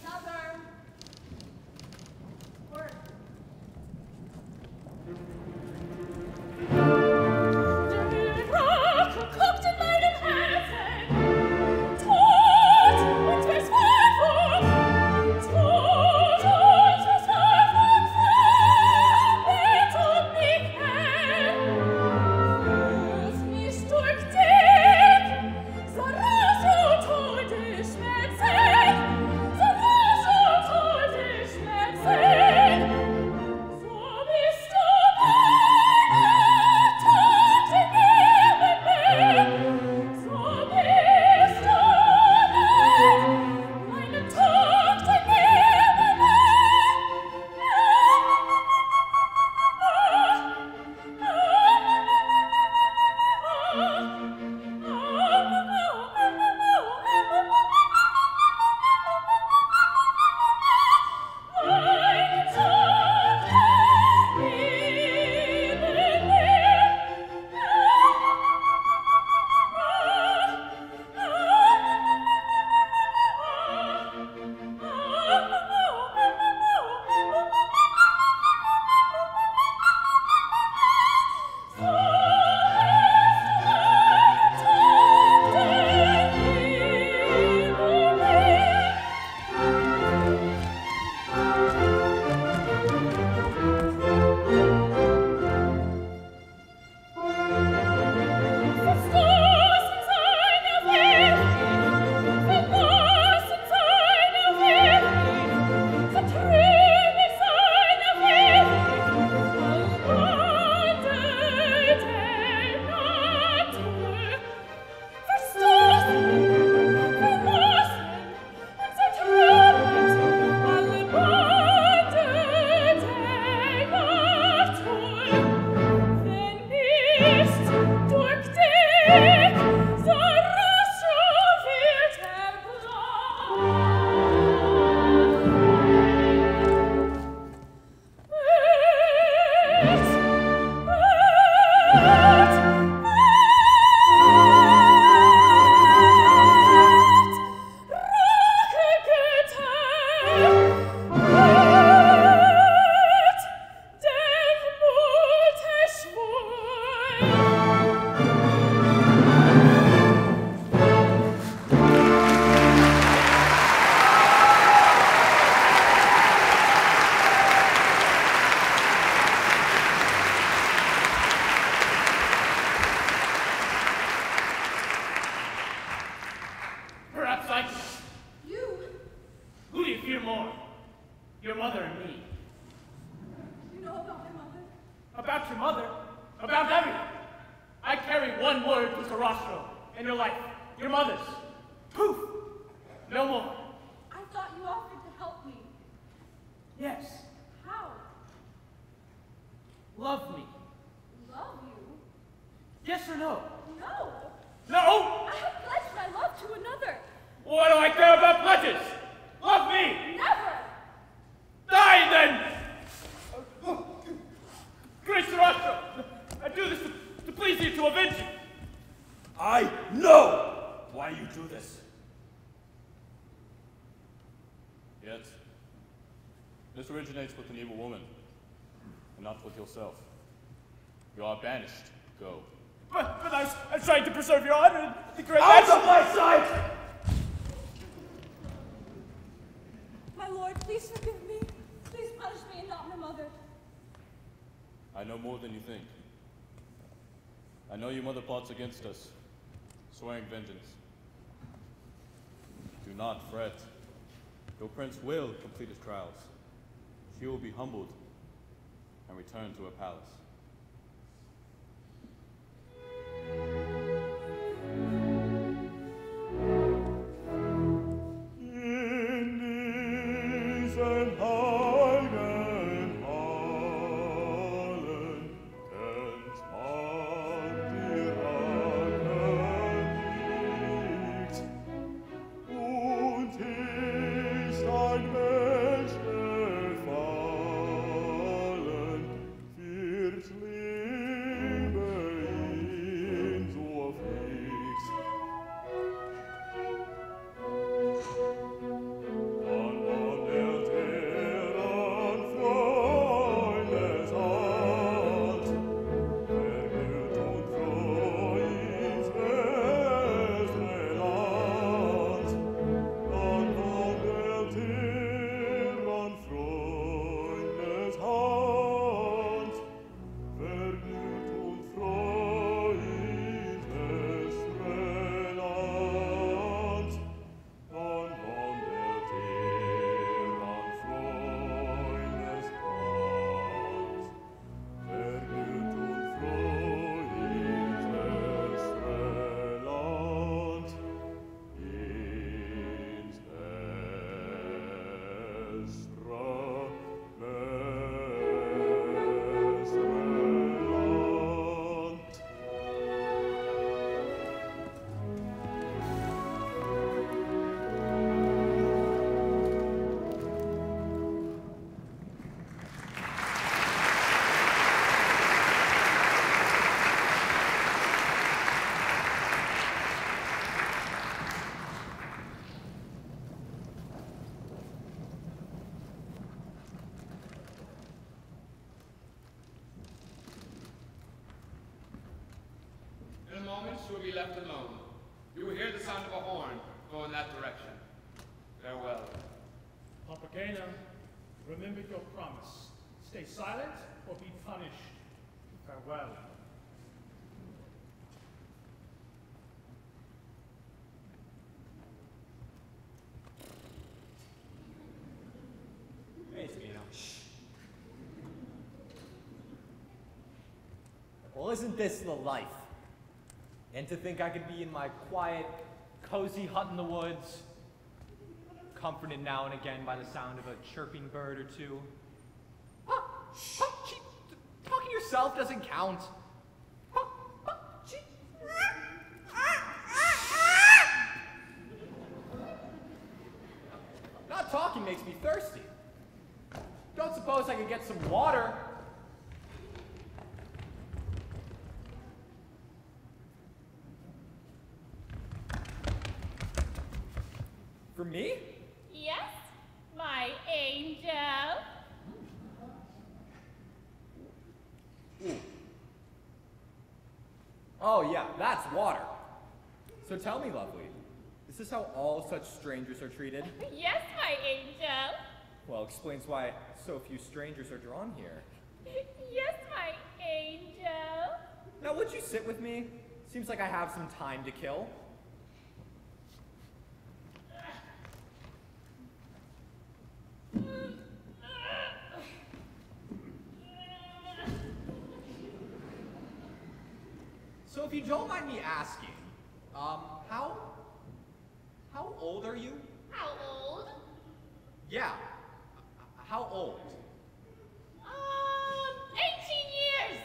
Another originates with an evil woman, and not with yourself. You are banished. Go. But, but I was, I was trying to preserve your honor and the great Out master- of my sight! My lord, please forgive me. Please punish me and not my mother. I know more than you think. I know your mother plots against us, swearing vengeance. Do not fret. Your prince will complete his trials. She will be humbled and return to her palace. Moments you will be left alone. You will hear the sound of a horn go in that direction. Farewell. Papageno, remember your promise. Stay silent or be punished. Farewell. Hey, Well, isn't this the life? And to think I could be in my quiet, cozy hut in the woods, comforted now and again by the sound of a chirping bird or two. Gee, talking to yourself doesn't count. Not talking makes me thirsty. Don't suppose I could get some water? For me? Yes, my angel. Oh, yeah, that's water. So tell me, lovely, is this how all such strangers are treated? Yes, my angel. Well, explains why so few strangers are drawn here. Yes, my angel. Now, would you sit with me? Seems like I have some time to kill. Don't mind me asking, um, how, how old are you? How old? Yeah, how old? Um, 18 years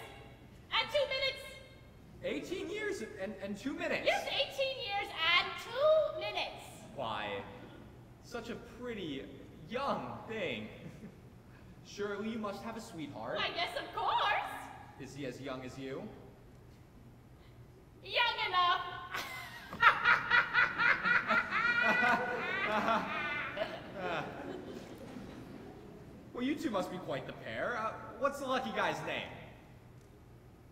and two minutes. 18 years and, and two minutes? Yes, 18 years and two minutes. Why, such a pretty young thing. Surely you must have a sweetheart. Why, yes, of course. Is he as young as you? Young enough. well, you two must be quite the pair. Uh, what's the lucky guy's name?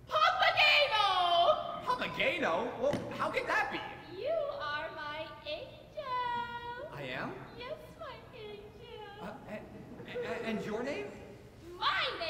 Papageno! Papageno? Well, how could that be? You are my angel. I am? Yes, my angel. Uh, a- a- and your name? My name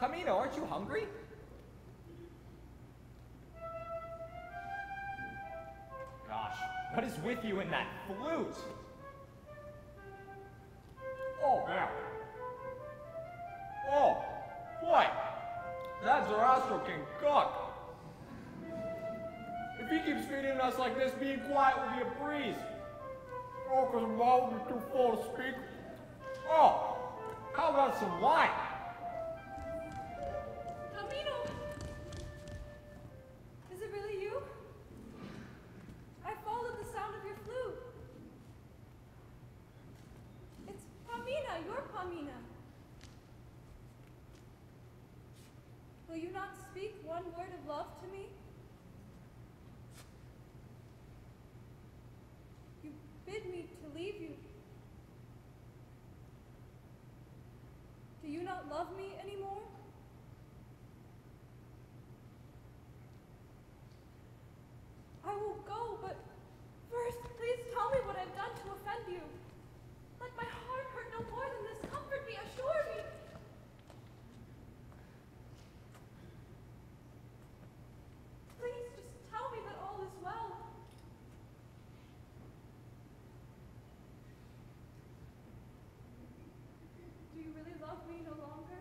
Pamina, aren't you hungry? Gosh, what is with you in that flute? Oh, man. Oh, boy. That Sarastro can cook. If he keeps feeding us like this, being quiet will be a breeze. Oh, because I'm too full to speak. Oh, how about some wine? Tamino! Is it really you? I followed the sound of your flute. It's Pamina, your Pamina. Will you not speak one word of love to me? You bid me to leave you. Do you not love me anymore? I will go, but first, please tell me what I've done to offend you. Let my heart hurt no more than this. Comfort me, assure me. Please just tell me that all is well. Do you really love me no longer?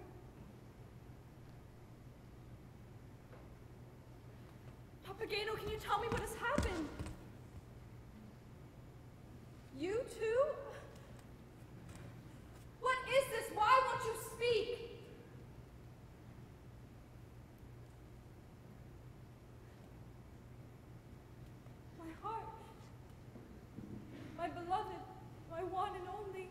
Papageno, can you tell me what has happened? You too? What is this? Why won't you speak? My heart, my beloved, my one and only,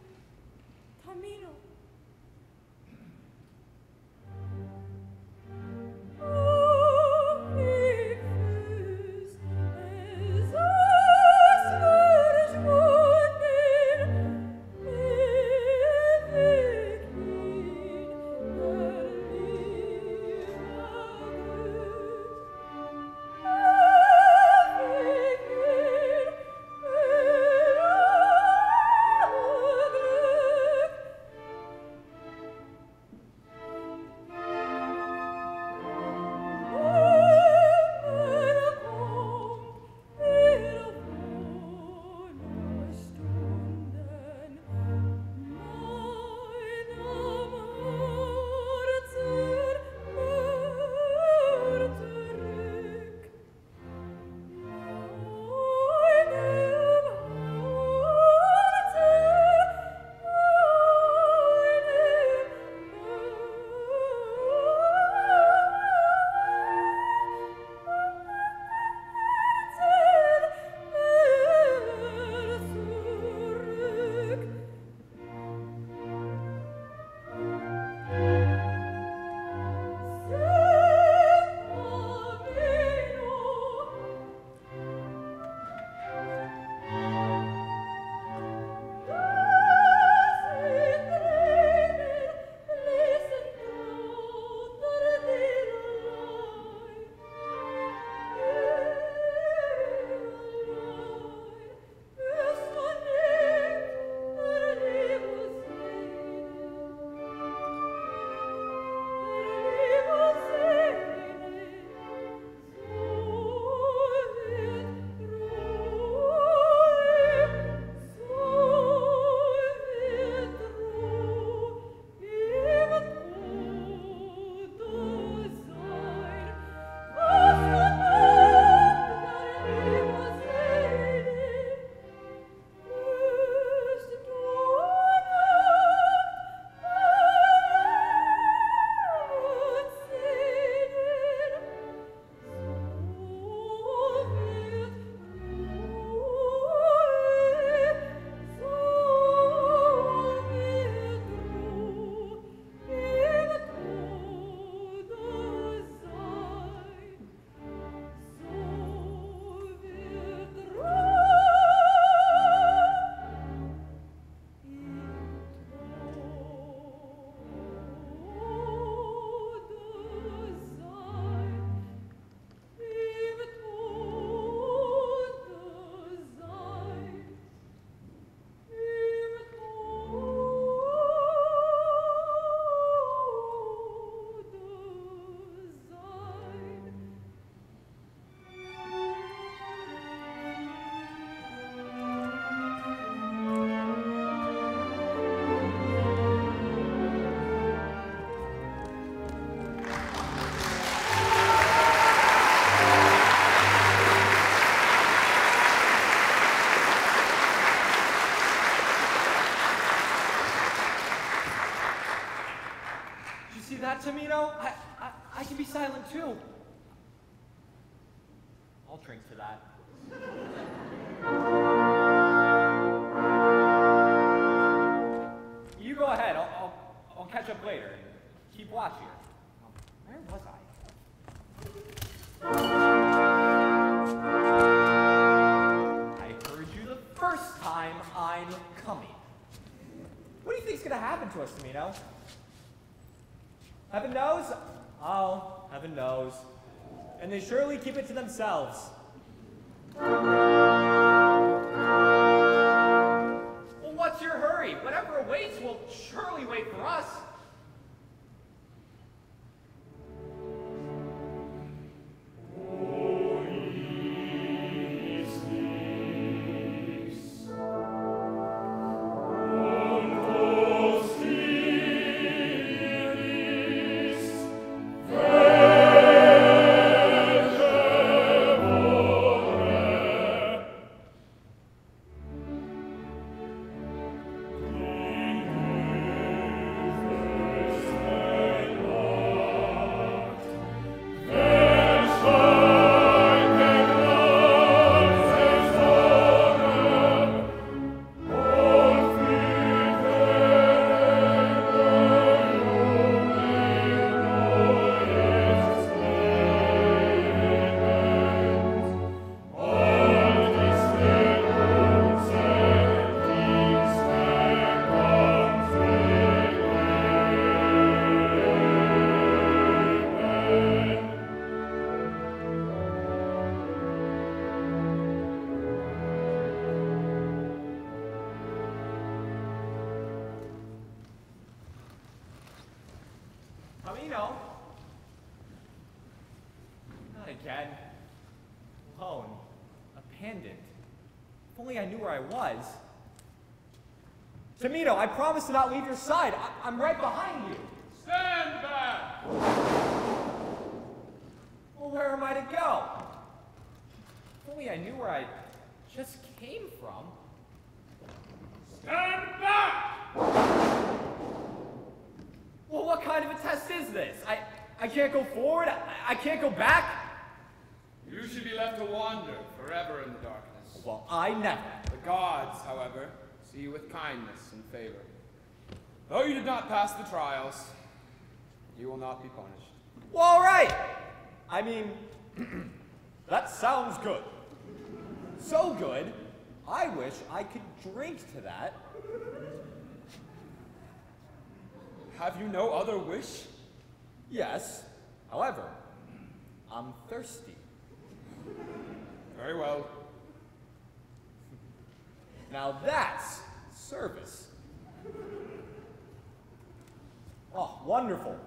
Tamino, I, I, I can be silent too. Themselves. Only I knew where I was. Tamino, I promise to not leave your side. I- I'm right behind you. Stand back! Well, where am I to go? If only I knew where I just came from. Stand back! Well, what kind of a test is this? I, I can't go forward? I, I can't go back? You should be left to wander forever in the darkness. Well, I never. The gods, however, see you with kindness and favor. Though you did not pass the trials, you will not be punished. Well, all right. I mean, that sounds good. So good, I wish I could drink to that. Have you no other wish? Yes. However, I'm thirsty. Very well. Now that's service. Oh, wonderful.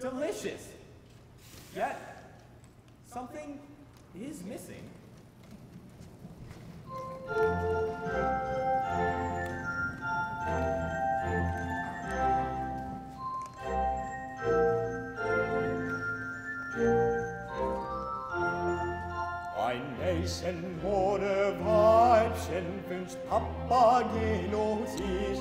Delicious. Yet, something is missing. Ein Mädchen ohne Weibchen wünscht Papageno um sich.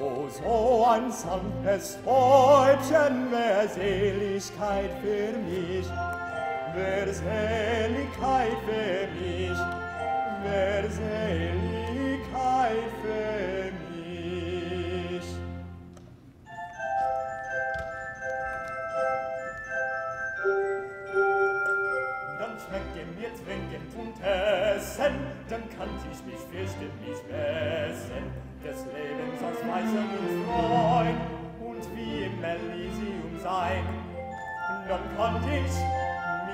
O so ein sanftes Täubchen wär Seligkeit für mich wer seligkeit für mich. Wer seligkeit für mich. Dann schmecken mir trinken und essen. Dann kann ich mich fürchten mich messen. Des lebens als weiser und freund und wie im Elysium sein. Dann kann ich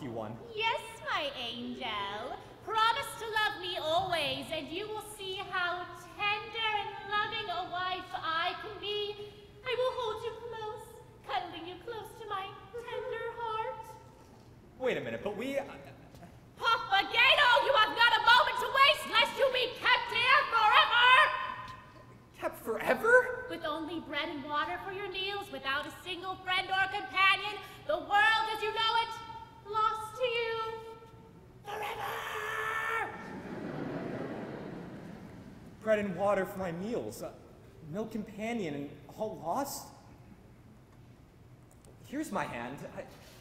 lucky one. water for my meals, uh, no companion, and all lost? Here's my hand.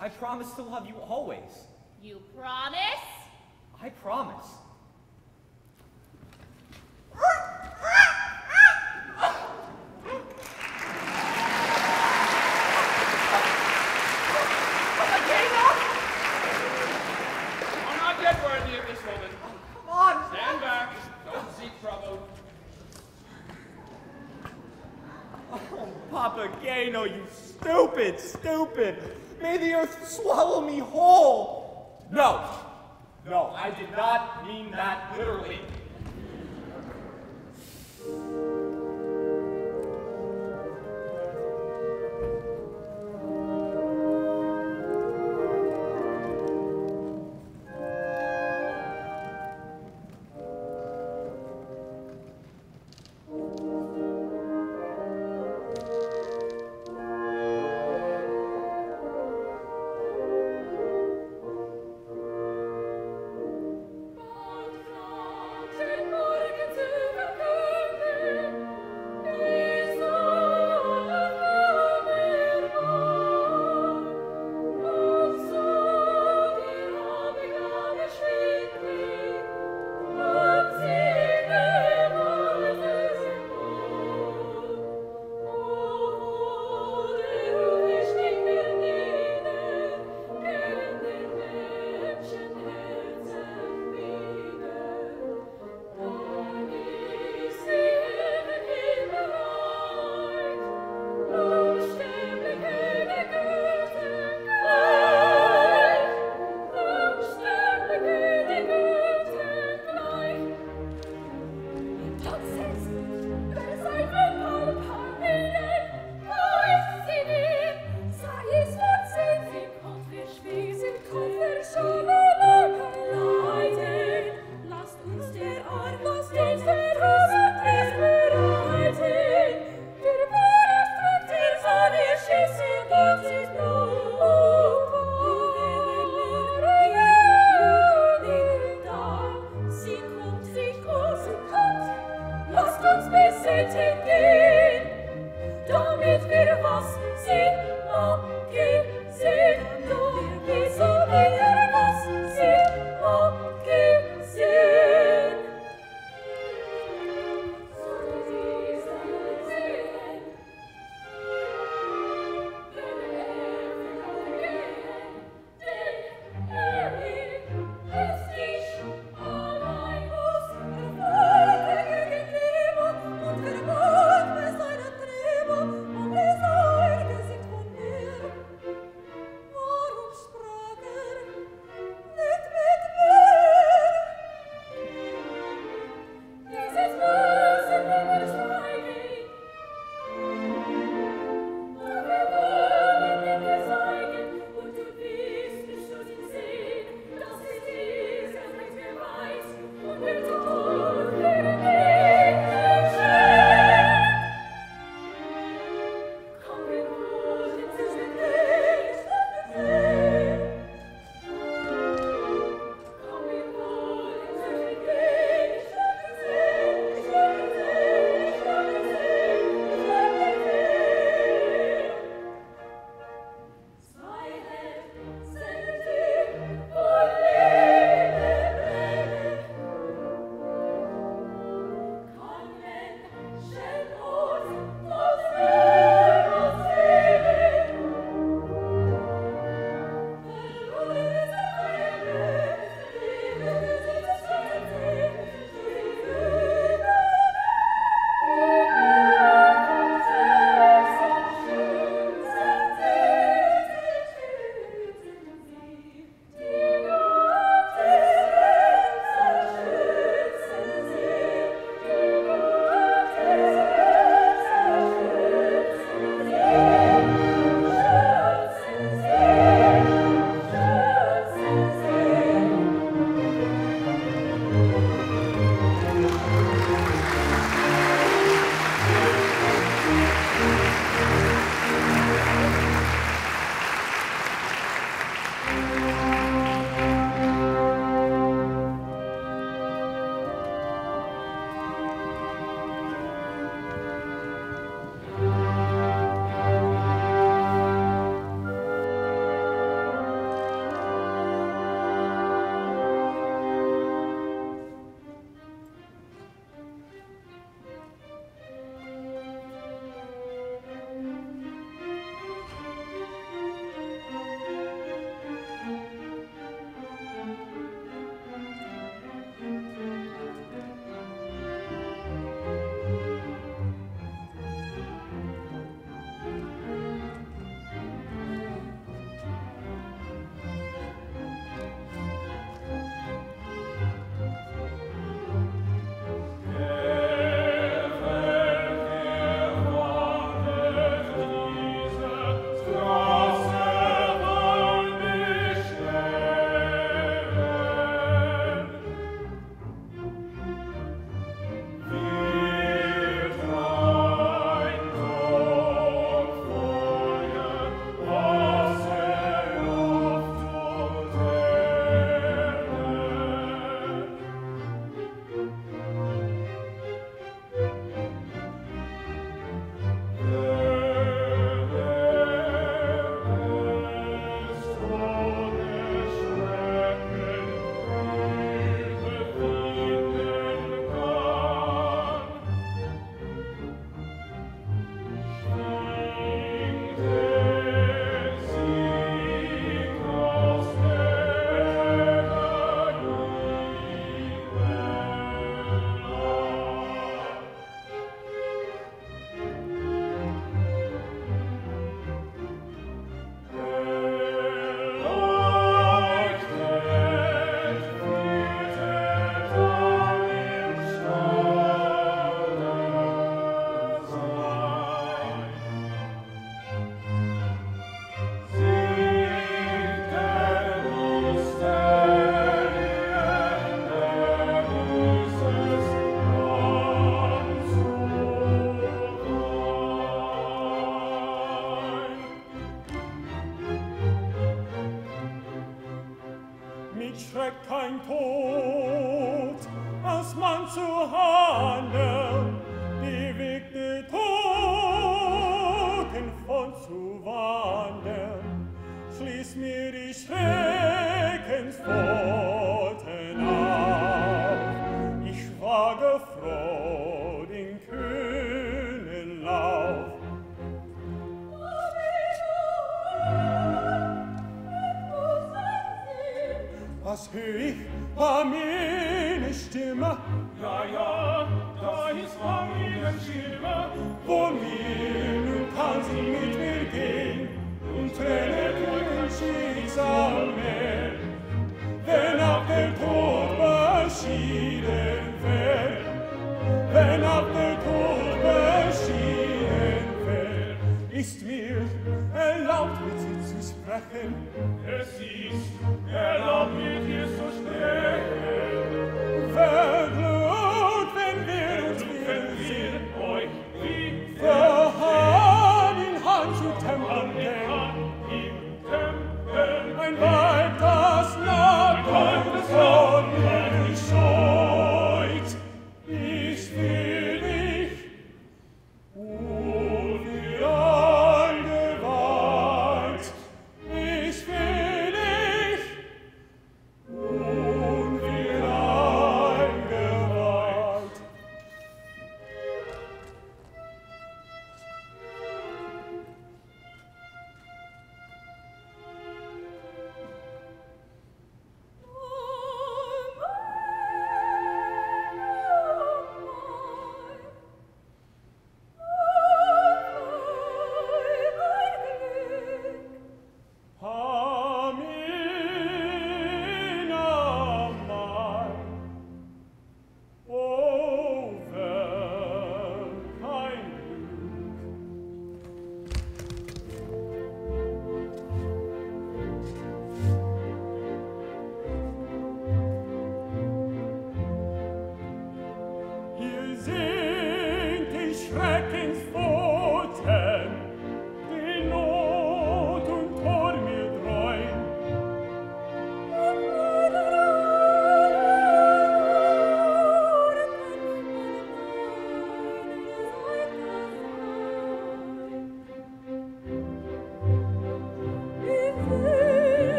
I, I promise to love you always. You promise? I promise. stupid. May the earth swallow me whole. No, no, I did not mean that literally.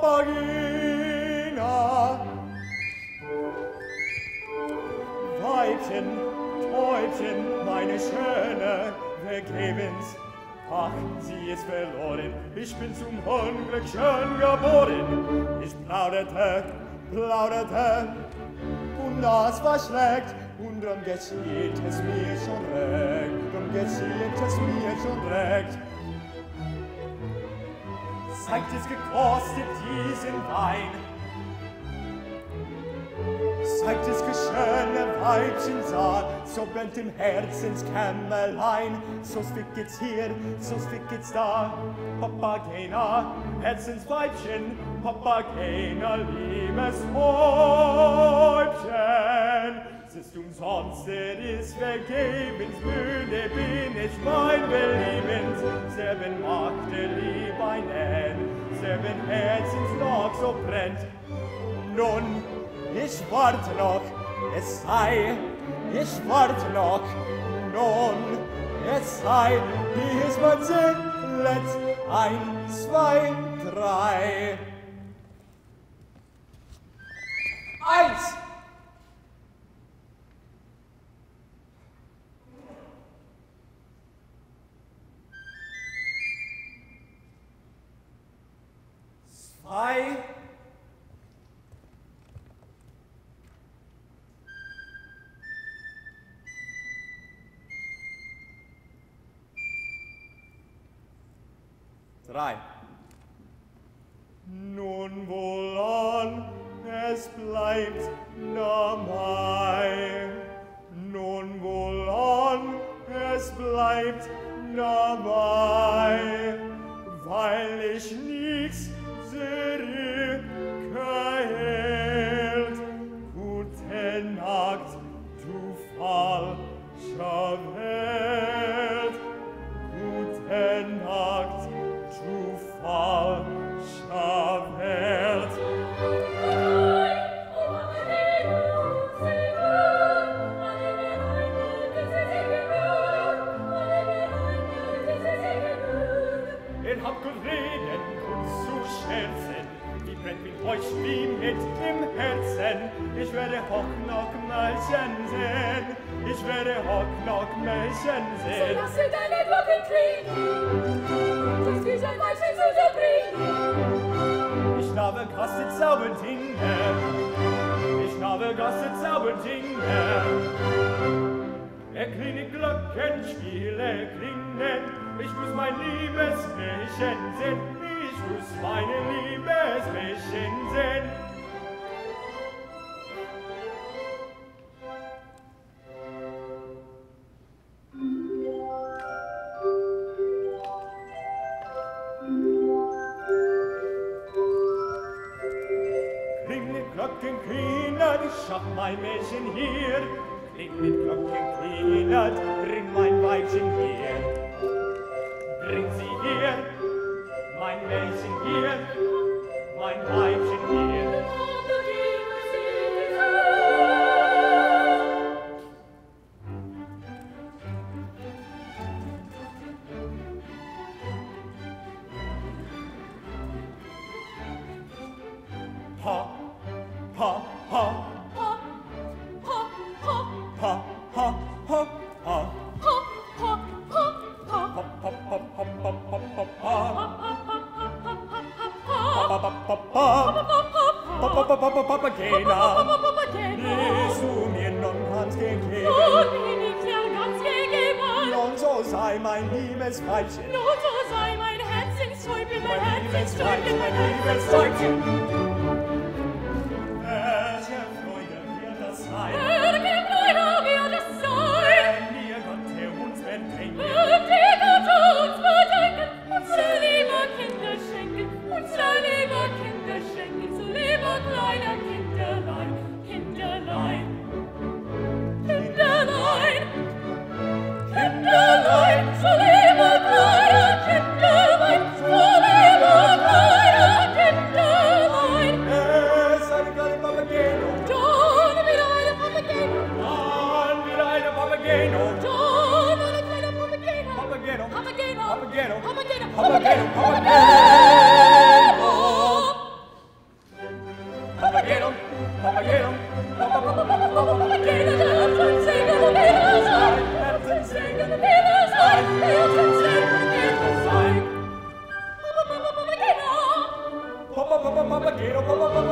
Magina. Weibchen, Täubchen, meine Schöne, vergebens. Ach, sie ist verloren, ich bin zum Unglück schön geboren. Ich plauderte, plauderte, und das war schlecht. Und drum geschieht es mir schon recht, drum geschieht es mir schon recht leichtes gekostet diesen Wein. Seit es geschöne Weibchen sah, so brennt im Herzens Kämmerlein. So stickt jetzt hier, so stickt jetzt da, Papagena, Herzensweibchen, Papagena, liebes Häubchen ist umsonst, er ist vergebens, müde bin ich mein Beliebens, selben macht der Lieb ein End, selben Herzens noch so brennt. Nun, ich warte noch, es sei, ich warte noch, nun, es sei, wie ist mein Zicklet, ein, zwei, drei. Eins! Ai. Drei. Nun wohlan, es bleibt na mai. Nun wohlan, es bleibt na mai, weil ich nie Herzen. Ich werde Hocknock-Mäulchen sehen, ich werde Hocknock-Mäulchen So sehen. lasse deine Glocken klingen, das wie sein Weibchen zu dir. Ich habe große Zauberdinge, ich habe große Zauberdinge. Er klinge Glockenspiele klingen, ich muss mein liebes Mädchen sehen, ich muss meine liebes Mädchen sehen. Primeiro colocou.